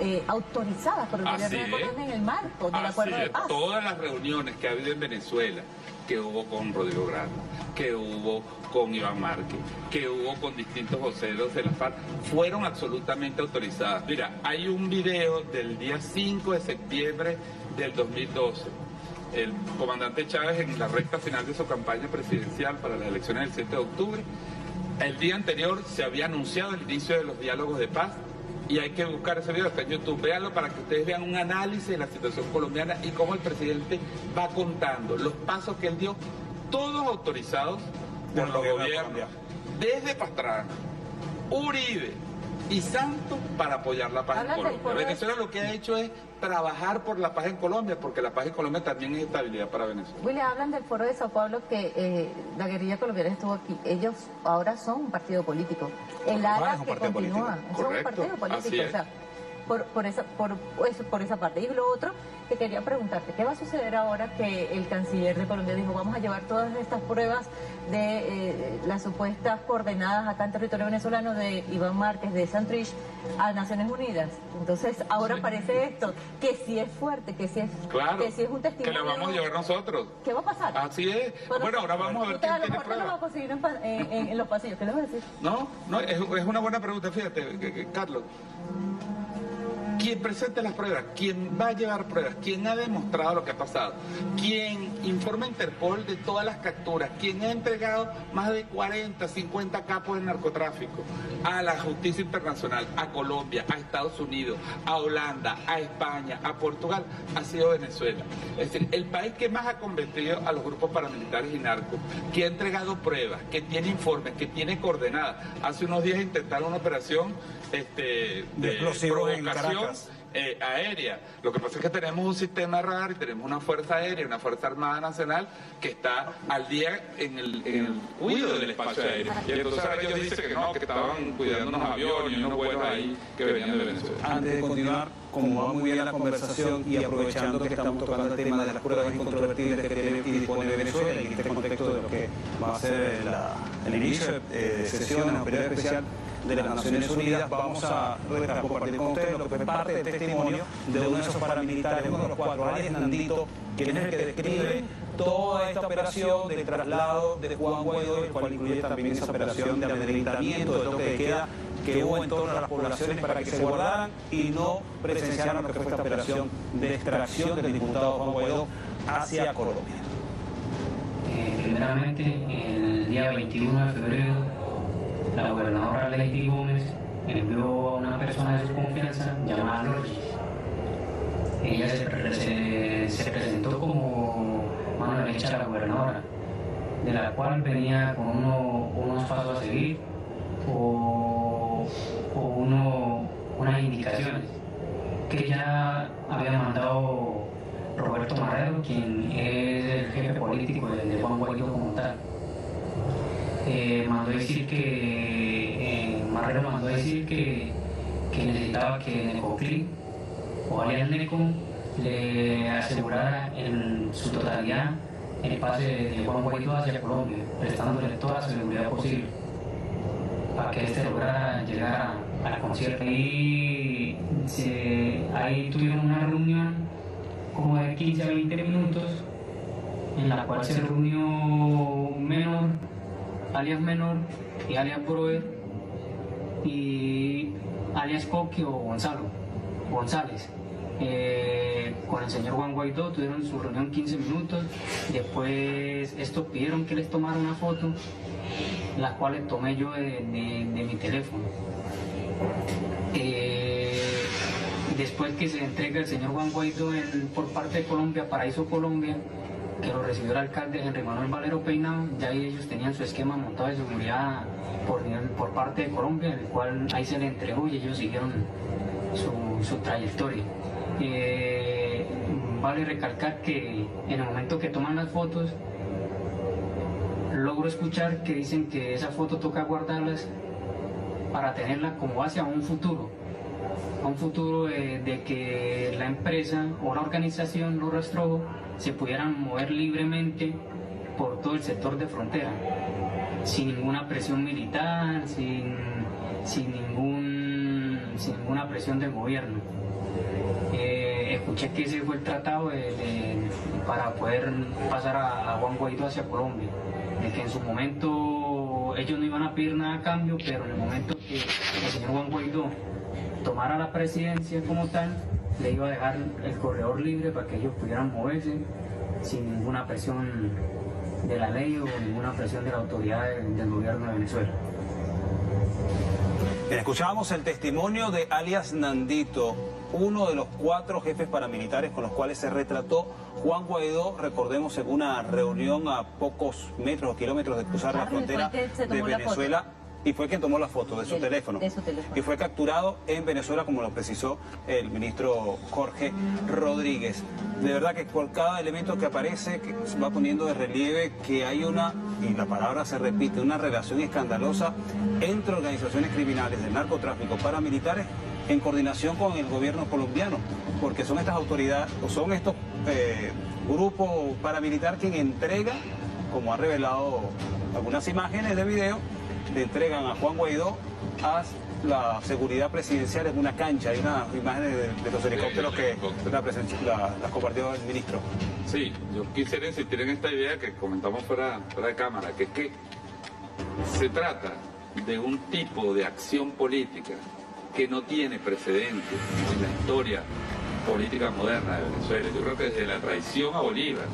eh, autorizadas por el Así gobierno de. Colombia en el marco del acuerdo de paz. Todas las reuniones que ha habido en Venezuela, que hubo con Rodrigo Granda, que hubo con Iván Márquez, que hubo con distintos voceros de la FARC, fueron absolutamente autorizadas. Mira, hay un video del día 5 de septiembre del 2012. El comandante Chávez en la recta final de su campaña presidencial para las elecciones del 7 de octubre, el día anterior se había anunciado el inicio de los diálogos de paz y hay que buscar ese video, está en YouTube, véanlo para que ustedes vean un análisis de la situación colombiana y cómo el presidente va contando los pasos que él dio, todos autorizados por Del los gobiernos, desde Pastrana, Uribe y Santos para apoyar la paz en Colombia. Venezuela lo que ha hecho es trabajar por la paz en Colombia, porque la paz en Colombia también es estabilidad para Venezuela. Willy, hablan del foro de Sao Paulo que eh, la guerrilla colombiana estuvo aquí. Ellos ahora son un partido político. El ALA es un que partido continúa, político. son un partido político. así O sea, por, por, esa, por, eso- por esa parte. Y lo otro que quería preguntarte, ¿qué va a suceder ahora que el canciller de Colombia dijo vamos a llevar todas estas pruebas de eh, las supuestas coordenadas acá en territorio venezolano de Iván Márquez, de Santrich, a Naciones Unidas? Entonces ahora Sí. parece esto, que sí es fuerte, que sí es, Claro, que sí es un que testimonio. la vamos a llevar nosotros. ¿Qué va a pasar? Así es. Bueno, ahora vamos a ver a quién lo tiene mejor no lo va a pruebas. conseguir en, en- en- en los pasillos. ¿Qué le voy a decir? No, no, es, es una buena pregunta, fíjate, que- que- Carlos. ¿Quién presenta las pruebas? ¿Quién va a llevar pruebas? ¿Quién ha demostrado lo que ha pasado? ¿Quién informa a Interpol de todas las capturas? ¿Quién ha entregado más de 40, 50 capos de narcotráfico a la justicia internacional, a Colombia, a Estados Unidos, a Holanda, a España, a Portugal? Ha sido Venezuela. Es decir, el país que más ha convertido a los grupos paramilitares y narcos, que ha entregado pruebas, que tiene informes, que tiene coordenadas. Hace unos días intentaron una operación este, De explosivos en provocación Eh, aérea. Lo que pasa es que tenemos un sistema raro y tenemos una fuerza aérea, una fuerza armada nacional que está al día en el, en el cuidado del espacio aéreo. Y entonces ahora ellos dicen que no, que estaban cuidando unos aviones y unos vuelos ahí que venían de Venezuela. Antes de continuar, como va muy bien la conversación y aprovechando que estamos tocando el tema de las pruebas incontrovertibles que tiene y dispone Venezuela y en este contexto de lo que va a ser la- el inicio de sesiones en el periodo especial de las Naciones Unidas, vamos a compartir con ustedes lo que fue parte del testimonio de uno de esos paramilitares, uno de los cuatro, Arias Nandito, quien es el que describe toda esta operación de traslado de Juan Guaidó, el cual incluye también esa operación de amedrentamiento, de toque de queda que hubo en torno a las poblaciones para que se guardaran y no presenciaran lo que fue esta operación de extracción del diputado Juan Guaidó hacia Colombia. Eh, el día 21 de febrero, la gobernadora Lady Gómez envió a una persona de su confianza llamada Lorgis. Ella se, pre- se- se presentó como mano derecha de la gobernadora, de la cual venía con uno- unos pasos a seguir o, o unas indicaciones que ya había mandado Roberto Marrero, quien es el jefe político de, de Juan Guaidó como tal. Eh, mandó decir que, eh, Marrero mandó decir que, que necesitaba que Necoclí o alias Neco le asegurara en su totalidad el pase de Juan Guaidó hacia Colombia, prestándole toda la seguridad posible para que éste lograra llegar a, a la concierto. Y se- ahí tuvieron una reunión como de 15 a 20 minutos en la cual se reunió Menor, alias Menor y alias Broer y alias Coqui o Gonzalo, González. Eh, con el señor Juan Guaidó tuvieron su reunión 15 minutos, después estos pidieron que les tomara una foto, las cuales tomé yo de, mi teléfono. Eh, después que se entrega el señor Juan Guaidó por parte de Colombia, Paraíso Colombia, que lo recibió el alcalde Henry Manuel Valero Peinado, ya ahí ellos tenían su esquema montado de seguridad por, por parte de Colombia, el cual ahí se le entregó y ellos siguieron su, su trayectoria. Eh, vale recalcar que en el momento que toman las fotos, logro escuchar que dicen que esa foto toca guardarlas para tenerla como base a un futuro, un futuro de, que la empresa o la organización, los rastrojos, se pudieran mover libremente por todo el sector de frontera, sin ninguna presión militar, sin, sin, ningún, sin ninguna presión del gobierno. Eh, escuché que ese fue el tratado para poder pasar a, a Juan Guaidó hacia Colombia, de que en su momento ellos no iban a pedir nada a cambio, pero en el momento que el señor Juan Guaidó tomara la presidencia como tal, le iba a dejar el corredor libre para que ellos pudieran moverse sin ninguna presión de la ley o ninguna presión de la autoridad del- del gobierno de Venezuela. Bien, escuchábamos el testimonio de alias Nandito, uno de los cuatro jefes paramilitares con los cuales se retrató Juan Guaidó, recordemos, en una reunión a pocos metros o kilómetros de cruzar la frontera de Venezuela. Y fue quien tomó la foto de su teléfono. de su teléfono. Y fue capturado en Venezuela, como lo precisó el ministro Jorge Rodríguez. De verdad que por cada elemento que aparece, que va poniendo de relieve que hay una, y la palabra se repite, una relación escandalosa entre organizaciones criminales del narcotráfico paramilitares en coordinación con el gobierno colombiano, porque son estas autoridades, o son estos eh, grupos paramilitares quien entrega, como ha revelado algunas imágenes de video, le entregan a Juan Guaidó a la seguridad presidencial en una cancha. Hay unas imágenes de, los helicópteros que las compartió el ministro. Sí, yo quisiera insistir en esta idea que comentamos fuera, fuera de cámara, que es que se trata de un tipo de acción política que no tiene precedentes en la historia política moderna de Venezuela. Yo creo que desde la traición a Bolívar,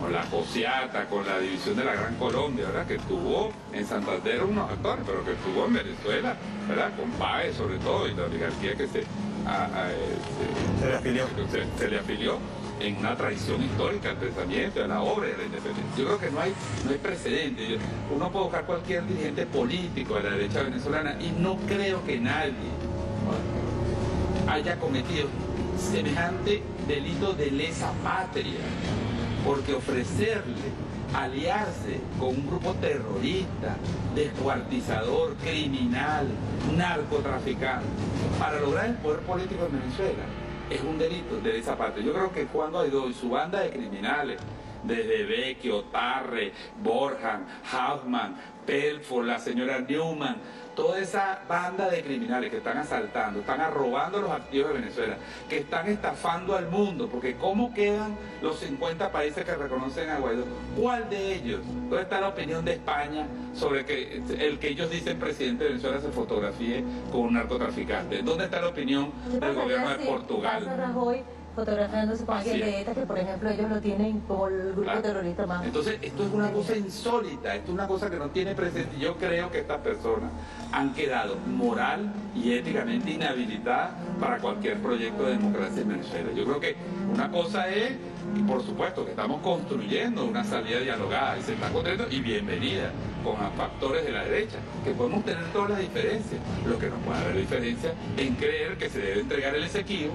con la cosiata, con la división de la Gran Colombia, ¿verdad? Que tuvo en Santander unos actores, pero que tuvo en Venezuela, ¿verdad? Con Páez sobre todo y la oligarquía que se, a- a- eh, se- Se le afilió. se, se le afilió en una tradición histórica del pensamiento, de la obra de la independencia. Yo creo que no hay, no hay precedente. Uno puede buscar cualquier dirigente político de la derecha venezolana y no creo que nadie haya cometido semejante delito de lesa patria, porque ofrecerle aliarse con un grupo terrorista, descuartizador, criminal, narcotraficante, para lograr el poder político en Venezuela, es un delito de esa parte. Yo creo que Juan Guaidó y su banda de criminales, desde Vecchio, Tarre, Borjan, Hausman, Pelfo, la señora Newman, toda esa banda de criminales que están asaltando, están arrobando los activos de Venezuela, que están estafando al mundo, porque ¿cómo quedan los 50 países que reconocen a Guaidó? ¿Cuál de ellos? ¿Dónde está la opinión de España sobre que el que ellos dicen presidente de Venezuela se fotografíe con un narcotraficante? ¿Dónde está la opinión del gobierno de Portugal? Fotografiándose con alguien de ETA, que por ejemplo ellos lo tienen como el grupo terrorista más. Entonces, esto es una cosa insólita, esto es una cosa que no tiene presente. Yo creo que estas personas han quedado moral y éticamente inhabilitadas para cualquier proyecto de democracia en Venezuela. Yo creo que una cosa es, y por supuesto que estamos construyendo una salida dialogada y se está construyendo y bienvenida con factores de la derecha, que podemos tener todas las diferencias. Lo que no puede haber diferencia en creer que se debe entregar el Esequibo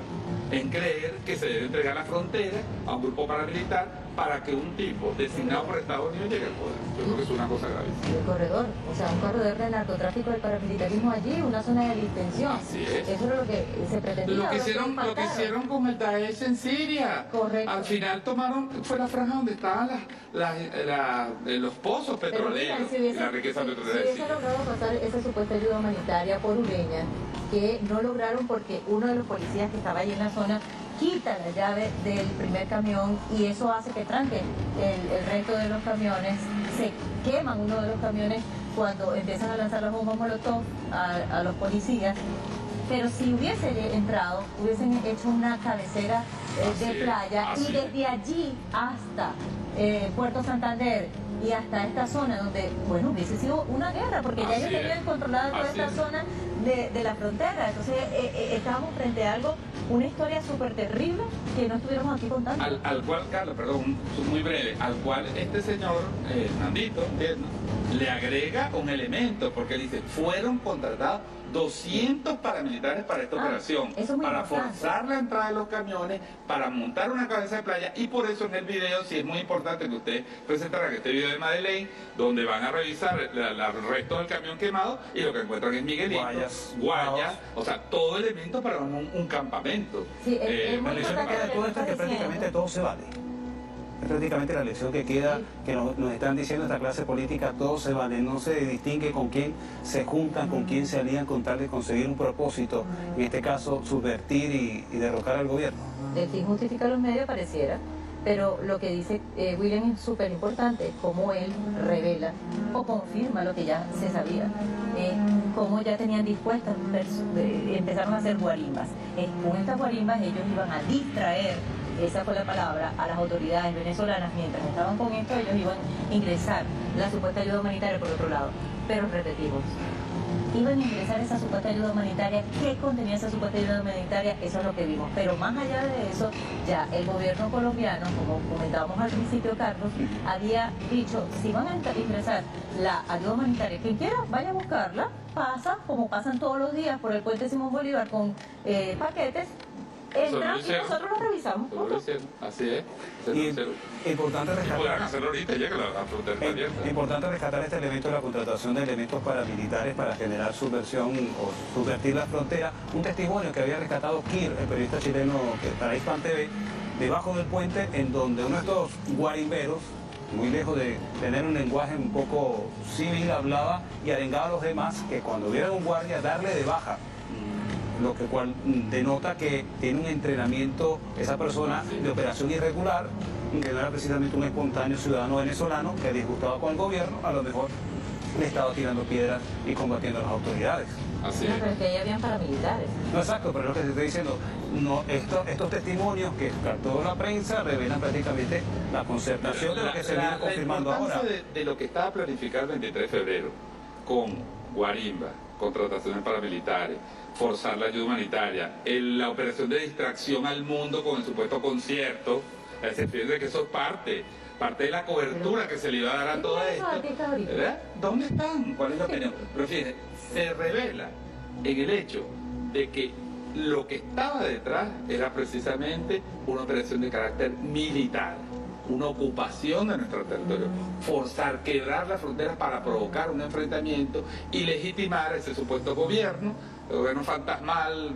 en creer que se debe entregar la frontera a un grupo paramilitar para que un tipo designado por Estados Unidos llegue al poder. Yo creo que es una cosa gravísima. El corredor, o sea, un corredor de narcotráfico del paramilitarismo allí, una zona de distensión. Así es. Eso era lo que se pretendía. Lo que hicieron, lo que hicieron con el Daesh en Siria. Correcto. Al final tomaron, fue la franja donde estaban las, las, los pozos petroleros y la riqueza petrolera. Si hubiese logrado pasar esa supuesta ayuda humanitaria por Ureña, que no lograron porque uno de los policías que estaba allí en la zona quita la llave del primer camión y eso hace que tranquen el, resto de los camiones, se queman uno de los camiones cuando empiezan a lanzar los bombas molotov a, a los policías. Pero si hubiese entrado, hubiesen hecho una cabecera eh, de playa y desde allí hasta eh, Puerto Santander y hasta esta zona donde, bueno, hubiese sido una guerra, porque ya ellos tenían controlada toda esta zona de, la frontera. Entonces eh, eh, estábamos frente a algo, una historia súper terrible que no estuviéramos aquí contando. Al, cual, Carlos, perdón, muy breve, al cual este señor, eh, Nandito, le agrega un elemento, porque dice, fueron contratados 200 paramilitares para esta ah, operación, para forzar la entrada de los camiones, para montar una cabeza de playa y por eso en el video sí es muy importante que usted presentara este video de Madeleine, donde van a revisar el resto del camión quemado y lo que encuentran es Miguelito, guayas, guayas o sea, todo elemento para un, campamento. Sí, es, eh, muy todo esto que prácticamente todo se vale prácticamente la lección que queda, que nos, están diciendo esta clase política, todo se vale, no se distingue con quién se juntan, con quién se alían con tal de conseguir un propósito, en este caso subvertir y, derrocar al gobierno. El fin justifica los medios pareciera, pero lo que dice eh, William es súper importante, cómo él revela o confirma lo que ya se sabía, eh, cómo ya tenían dispuestas, eh, empezaron a hacer guarimbas. con estas guarimbas ellos iban a distraer esa fue la palabra, a las autoridades venezolanas mientras estaban con esto, ellos iban a ingresar la supuesta ayuda humanitaria por otro lado. Pero repetimos, iban a ingresar esa supuesta ayuda humanitaria, qué contenía esa supuesta ayuda humanitaria, eso es lo que vimos. Pero más allá de eso, ya el gobierno colombiano, como comentábamos al principio Carlos, había dicho, si van a ingresar la ayuda humanitaria, quien quiera, vaya a buscarla, pasa, como pasan todos los días por el puente Simón Bolívar con eh, paquetes, entran y nosotros lo revisamos. Así es. Y importante rescatar, importante rescatar este elemento de la contratación de elementos paramilitares para generar subversión o subvertir la frontera. Un testimonio que había rescatado Kir, el periodista chileno que para Hispan TV, debajo del puente, en donde uno de estos guarimberos muy lejos de tener un lenguaje un poco civil, hablaba y arengaba a los demás que cuando vieran un guardia darle de baja lo que cual denota que tiene un entrenamiento esa persona de operación irregular, que no era precisamente un espontáneo ciudadano venezolano que disgustaba con el gobierno, a lo mejor le estaba tirando piedras y combatiendo a las autoridades. Así no, pero es que ahí habían paramilitares. No, exacto, pero lo que te estoy diciendo, no, estos testimonios que captó la prensa revelan prácticamente la concertación de lo que se viene confirmando ahora. De, de lo que estaba planificado el 23 de febrero con Guarimba, contrataciones paramilitares, forzar la ayuda humanitaria, la operación de distracción al mundo con el supuesto concierto, el sentido de que eso es parte, parte de la cobertura que se le iba a dar a todo esto. ¿Dónde están? ¿Cuál es la opinión? Pero fíjense, se revela en el hecho de que lo que estaba detrás era precisamente una operación de carácter militar una ocupación de nuestro territorio, forzar, quebrar las fronteras para provocar un enfrentamiento y legitimar ese supuesto gobierno, el gobierno fantasmal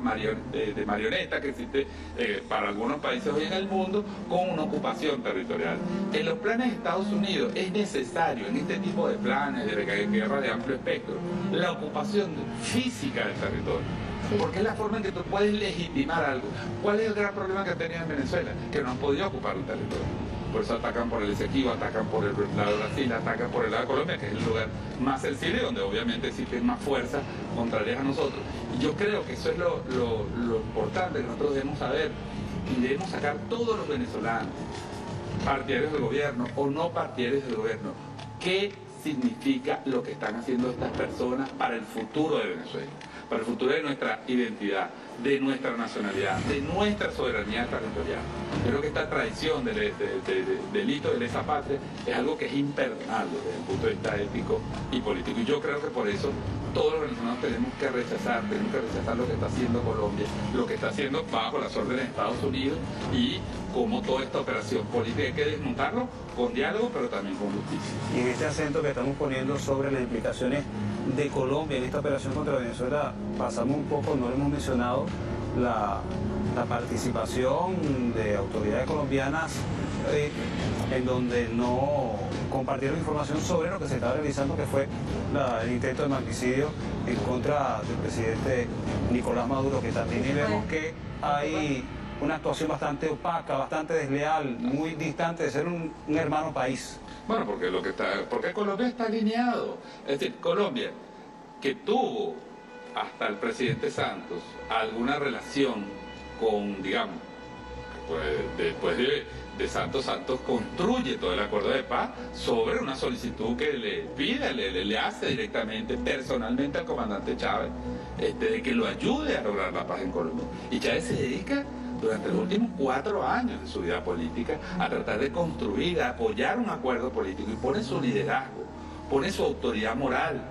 de, marioneta que existe eh, para algunos países hoy en el mundo, con una ocupación territorial. En los planes de Estados Unidos es necesario, en este tipo de planes de guerra de amplio espectro, la ocupación física del territorio. Porque es la forma en que tú puedes legitimar algo. ¿Cuál es el gran problema que tenía en Venezuela? Que no han podido ocupar un territorio por eso atacan por el Esequibo, atacan por el lado de Brasil, atacan por el lado de Colombia, que es el lugar más sensible, donde obviamente existe más fuerza contraria a nosotros. Y yo creo que eso es lo, importante nosotros debemos saber y debemos sacar todos los venezolanos, partidarios del gobierno o no partidarios del gobierno, qué significa lo que están haciendo estas personas para el futuro de Venezuela, para el futuro de nuestra identidad de nuestra nacionalidad, de nuestra soberanía territorial. Creo que esta tradición del, delito de lesa patria es algo que es imperdonable desde el punto de vista ético y político. Y yo creo que por eso todos los venezolanos tenemos que rechazar, tenemos que rechazar lo que está haciendo Colombia, lo que está haciendo bajo las órdenes de Estados Unidos y cómo toda esta operación política hay que desmontarlo con diálogo, pero también con justicia. Y en este acento que estamos poniendo sobre las implicaciones de Colombia en esta operación contra Venezuela, pasamos un poco, no lo hemos mencionado, la, participación de autoridades colombianas eh, en donde no compartieron información sobre lo que se estaba realizando, que fue el intento de magnicidio en contra del presidente Nicolás Maduro, que también vemos que hay una actuación bastante opaca, bastante desleal, muy distante de ser un, un hermano país. Bueno, porque lo que está, porque Colombia está alineado. Es decir, Colombia, que tuvo hasta el presidente Santos alguna relación con, digamos, pues, después de, Santos, Santos construye todo el acuerdo de paz sobre una solicitud que le pide, le, le, hace directamente, personalmente al comandante Chávez, este, de que lo ayude a lograr la paz en Colombia. Y Chávez se dedica durante los últimos cuatro años de su vida política a tratar de construir, a apoyar un acuerdo político y pone su liderazgo, pone su autoridad moral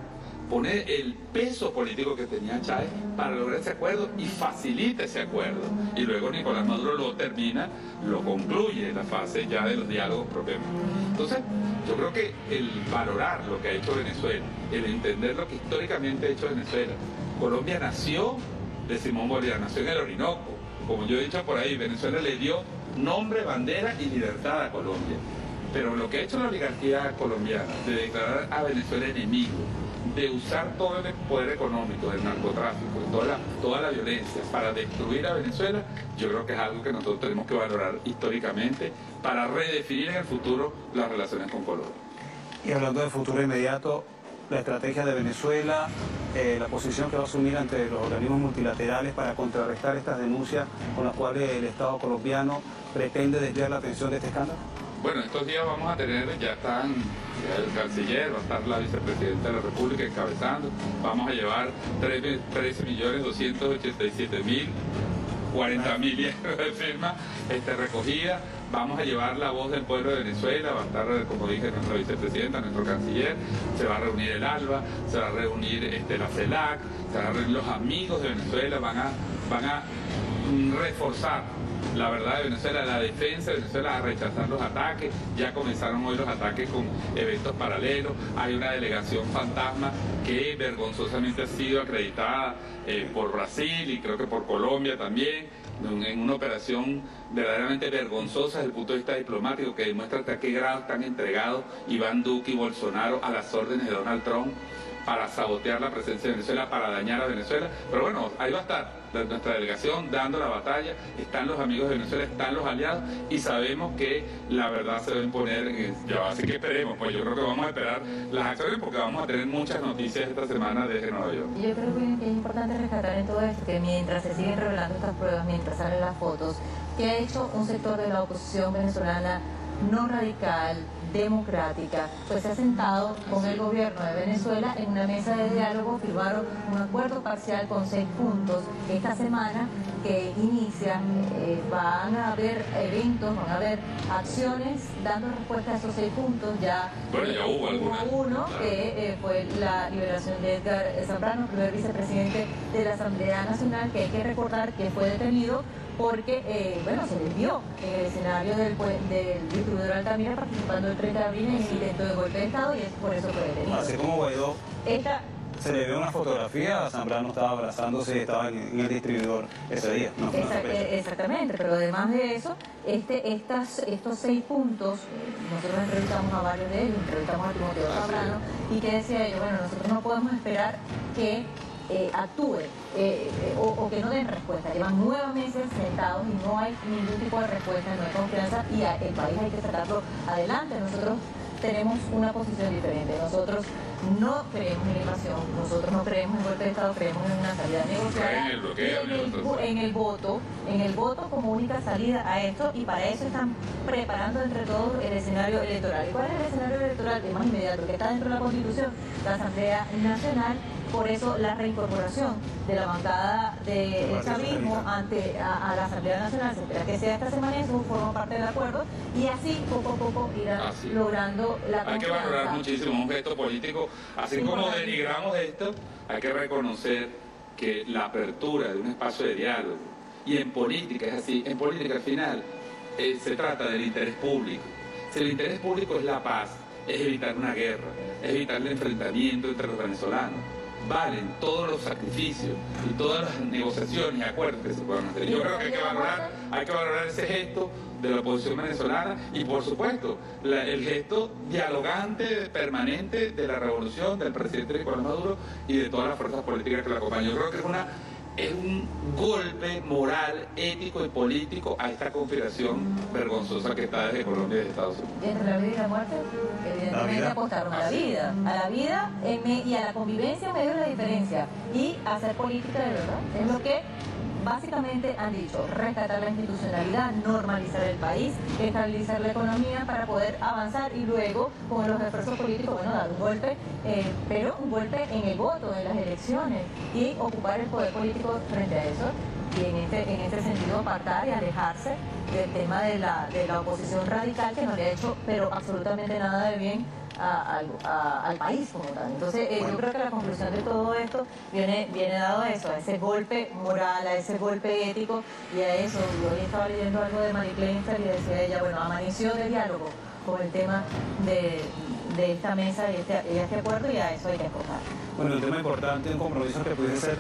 pone el peso político que tenía Chávez para lograr ese acuerdo y facilita ese acuerdo. Y luego Nicolás Maduro lo termina, lo concluye la fase ya de los diálogos propiamente. Entonces, yo creo que el valorar lo que ha hecho Venezuela, el entender lo que históricamente ha hecho Venezuela, Colombia nació de Simón Bolívar, nació en el Orinoco. Como yo he dicho por ahí, Venezuela le dio nombre, bandera y libertad a Colombia. Pero lo que ha hecho la oligarquía colombiana de declarar a Venezuela enemigo, de usar todo el poder económico del narcotráfico, toda la, toda la violencia para destruir a Venezuela, yo creo que es algo que nosotros tenemos que valorar históricamente para redefinir en el futuro las relaciones con Colombia. Y hablando del futuro inmediato, la estrategia de Venezuela, eh, la posición que va a asumir ante los organismos multilaterales para contrarrestar estas denuncias con las cuales el Estado colombiano pretende desviar la atención de este escándalo? Bueno, estos días vamos a tener, ya están el canciller, va a estar la vicepresidenta de la República encabezando, vamos a llevar 13.287.000 40 mil *laughs* de firmas este, recogidas. Vamos a llevar la voz del pueblo de Venezuela, va a estar, como dije, nuestra vicepresidenta, nuestro canciller, se va a reunir el ALBA, se va a reunir este, la CELAC, se van a reunir los amigos de Venezuela, van a, van a reforzar la verdad de Venezuela, la defensa de Venezuela a rechazar los ataques. Ya comenzaron hoy los ataques con eventos paralelos. Hay una delegación fantasma que vergonzosamente ha sido acreditada eh, por Brasil y creo que por Colombia también en una operación verdaderamente vergonzosa desde el punto de vista diplomático que demuestra hasta qué grado están entregados Iván Duque y Bolsonaro a las órdenes de Donald Trump para sabotear la presencia de Venezuela, para dañar a Venezuela. Pero bueno, ahí va a estar nuestra delegación dando la batalla, están los amigos de Venezuela, están los aliados y sabemos que la verdad se va a imponer. En así que esperemos, pues yo creo que vamos a esperar las acciones porque vamos a tener muchas noticias esta semana desde Nueva York. Yo creo que es importante rescatar en todo esto que mientras se siguen revelando estas pruebas, mientras salen las fotos, que ha hecho un sector de la oposición venezolana no radical, democrática. Pues se ha sentado con el gobierno de Venezuela en una mesa de diálogo, firmaron un acuerdo parcial con seis puntos. Esta semana que inicia eh, van a haber eventos, van a haber acciones dando respuesta a esos seis puntos. Ya, bueno, ya hubo, uno que eh, fue la liberación de Edgar Zambrano, primer vicepresidente de la Asamblea Nacional, que hay que recordar que fue detenido porque, eh, bueno, se desvió en el escenario del, del distribuidor Altamira participando el 30 de abril en el intento de golpe de Estado y es por eso fue detenido. Así como Guaidó. Esta, se le ve una fotografía, Zambrano estaba abrazándose, estaba en, el distribuidor ese día. No, exactamente, pero además de eso, este, estas, estos seis puntos, nosotros entrevistamos a varios de ellos, entrevistamos a Timoteo Zambrano, y que decía ellos, bueno, nosotros no podemos esperar que eh, actúe eh, eh, o, que no den respuesta. Llevan nueve meses sentados y no hay ningún tipo de respuesta, no hay confianza y el país hay que sacarlo adelante. Nosotros tenemos una posición diferente. Nosotros no creemos en invasión, nosotros no creemos en golpe de Estado, creemos en una salida negociada. En el, en el voto, en el voto como única salida a esto y para eso están preparando entre todos el escenario electoral. ¿Y cuál es el escenario electoral? El más inmediato, que está dentro de la Constitución, la Asamblea Nacional por eso la reincorporación de la bancada de chavismo ante a, la Asamblea Nacional. Se espera que sea esta semana, eso forma parte del acuerdo. Y así poco a poco irá logrando la Hay que valorar muchísimo un gesto político, así como denigramos esto, hay que reconocer que la apertura de un espacio de diálogo y en política es así, en política al final eh, se trata del interés público. Si el interés público es la paz, es evitar una guerra, es evitar el enfrentamiento entre los venezolanos valen todos los sacrificios y todas las negociaciones y acuerdos que se puedan hacer. Yo creo que hay que valorar, hay que valorar ese gesto de la oposición venezolana y por supuesto el gesto dialogante, permanente de la revolución del presidente Nicolás Maduro y de todas las fuerzas políticas que la acompañan. Yo creo que es una es un golpe moral, ético y político a esta configuración vergonzosa que está desde Colombia y de Estados Unidos. ¿Y entre la vida y la muerte? Evidentemente apostaron a la vida, a la vida y a la convivencia medio de la diferencia y hacer política de verdad. Es lo que básicamente han dicho rescatar la institucionalidad, normalizar el país, estabilizar la economía para poder avanzar y luego con los esfuerzos políticos, bueno, dar un golpe, eh, pero un golpe en el voto, en las elecciones y ocupar el poder político frente a eso. Y en este, en este sentido apartar y alejarse del tema de la, de la oposición radical que no le ha hecho pero absolutamente nada de bien al país como tal. Entonces, eh, yo creo que la conclusión de todo esto viene, viene dado a eso, a ese golpe moral, a ese golpe ético y a eso. Yo hoy estaba leyendo algo de Marie Kleinfeld y decía ella, bueno, amaneció de diálogo con el tema de, de esta mesa y este, y este acuerdo y a eso hay que escoger. Bueno, un tema importante, un compromiso que puede ser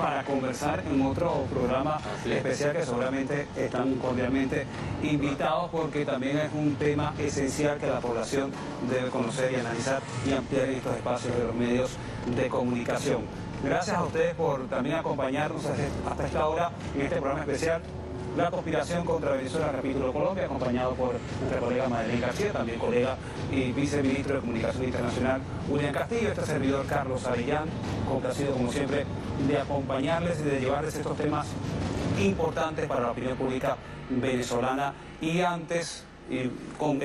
para conversar en otro programa especial que seguramente están cordialmente invitados porque también es un tema esencial que la población debe conocer y analizar y ampliar en estos espacios de los medios de comunicación. Gracias a ustedes por también acompañarnos hasta esta hora en este programa especial. La conspiración contra Venezuela, capítulo Colombia, acompañado por nuestra colega Madeleine García, también colega y viceministro de Comunicación Internacional, William Castillo, este servidor Carlos Avellán, complacido como siempre de acompañarles y de llevarles estos temas importantes para la opinión pública venezolana. Y antes eh,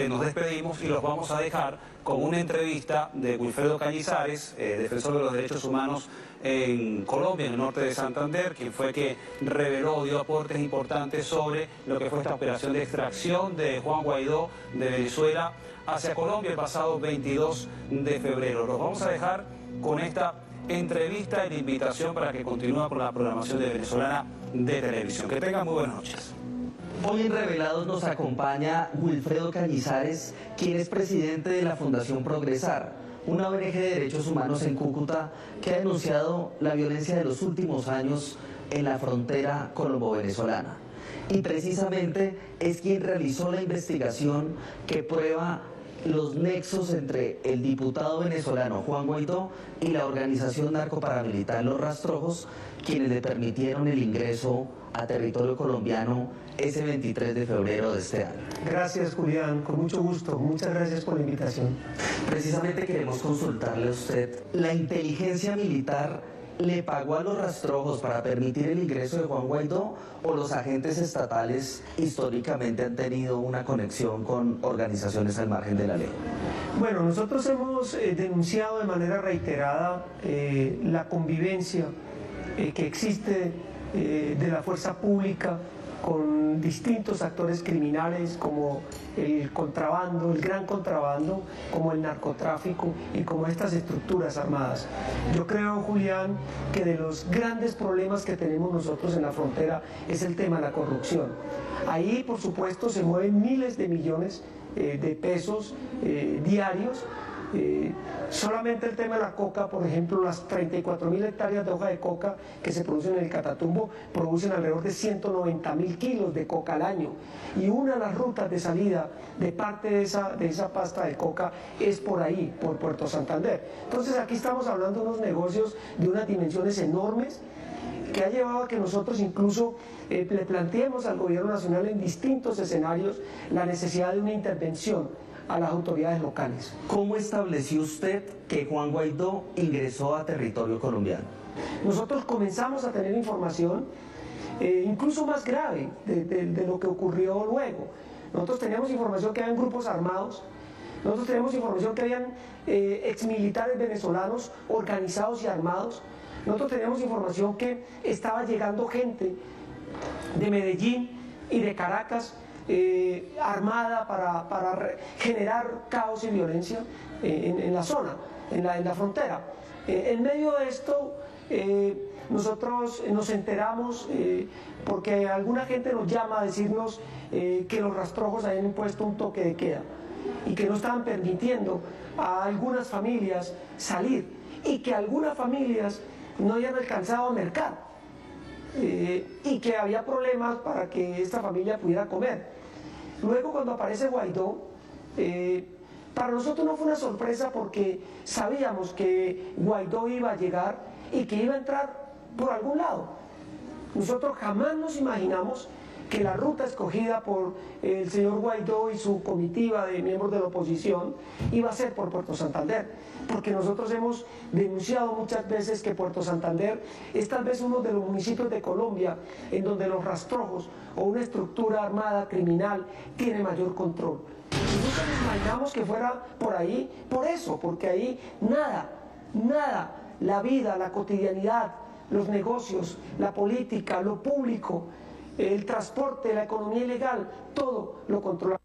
nos despedimos y los vamos a dejar con una entrevista de Wilfredo Cañizares, eh, defensor de los derechos humanos en Colombia, en el norte de Santander, quien fue que reveló, dio aportes importantes sobre lo que fue esta operación de extracción de Juan Guaidó de Venezuela hacia Colombia el pasado 22 de febrero. Los vamos a dejar con esta entrevista y la invitación para que continúe con la programación de Venezolana de Televisión. Que tengan muy buenas noches. Hoy en Revelados nos acompaña Wilfredo Cañizares, quien es presidente de la Fundación Progresar, una ONG de derechos humanos en Cúcuta que ha denunciado la violencia de los últimos años en la frontera colombo-venezolana. Y precisamente es quien realizó la investigación que prueba los nexos entre el diputado venezolano Juan Guaidó y la organización narcoparamilitar Los Rastrojos, quienes le permitieron el ingreso a territorio colombiano ese 23 de febrero de este año. Gracias Julián, con mucho gusto, muchas gracias por la invitación. Precisamente queremos consultarle a usted, la inteligencia militar le pagó a los rastrojos para permitir el ingreso de Juan Guaidó o los agentes estatales históricamente han tenido una conexión con organizaciones al margen de la ley? Bueno, nosotros hemos eh, denunciado de manera reiterada eh, la convivencia eh, que existe de la fuerza pública con distintos actores criminales como el contrabando, el gran contrabando, como el narcotráfico y como estas estructuras armadas. Yo creo, Julián, que de los grandes problemas que tenemos nosotros en la frontera es el tema de la corrupción. Ahí, por supuesto, se mueven miles de millones eh, de pesos eh, diarios eh, solamente el tema de la coca, por ejemplo, las 34 mil hectáreas de hoja de coca que se producen en el Catatumbo producen alrededor de 190 mil kilos de coca al año. Y una de las rutas de salida de parte de esa, de esa pasta de coca es por ahí, por Puerto Santander. Entonces aquí estamos hablando de unos negocios de unas dimensiones enormes que ha llevado a que nosotros incluso eh, le planteemos al gobierno nacional en distintos escenarios la necesidad de una intervención a las autoridades locales. ¿Cómo estableció usted que Juan Guaidó ingresó a territorio colombiano? Nosotros comenzamos a tener información eh, incluso más grave de, lo que ocurrió luego. Nosotros teníamos información que habían grupos armados, nosotros tenemos información que habían eh, exmilitares venezolanos organizados y armados, nosotros teníamos información que estaba llegando gente de Medellín y de Caracas eh, armada para, generar caos y violencia en, la zona, en la, frontera. Eh, en medio de esto, eh, nosotros nos enteramos porque alguna gente nos llama a decirnos que los rastrojos habían impuesto un toque de queda y que no estaban permitiendo a algunas familias salir y que algunas familias no habían alcanzado a mercar y que había problemas para que esta familia pudiera comer. Luego cuando aparece Guaidó, eh, para nosotros no fue una sorpresa porque sabíamos que Guaidó iba a llegar y que iba a entrar por algún lado. Nosotros jamás nos imaginamos que la ruta escogida por el señor Guaidó y su comitiva de miembros de la oposición iba a ser por Puerto Santander, porque nosotros hemos denunciado muchas veces que Puerto Santander es tal vez uno de los municipios de Colombia en donde los rastrojos o una estructura armada criminal tiene mayor control. Y nunca nos imaginamos que fuera por ahí, por eso, porque ahí nada, nada, la vida, la cotidianidad, los negocios, la política, lo público, el transporte, la economía ilegal, todo lo controla.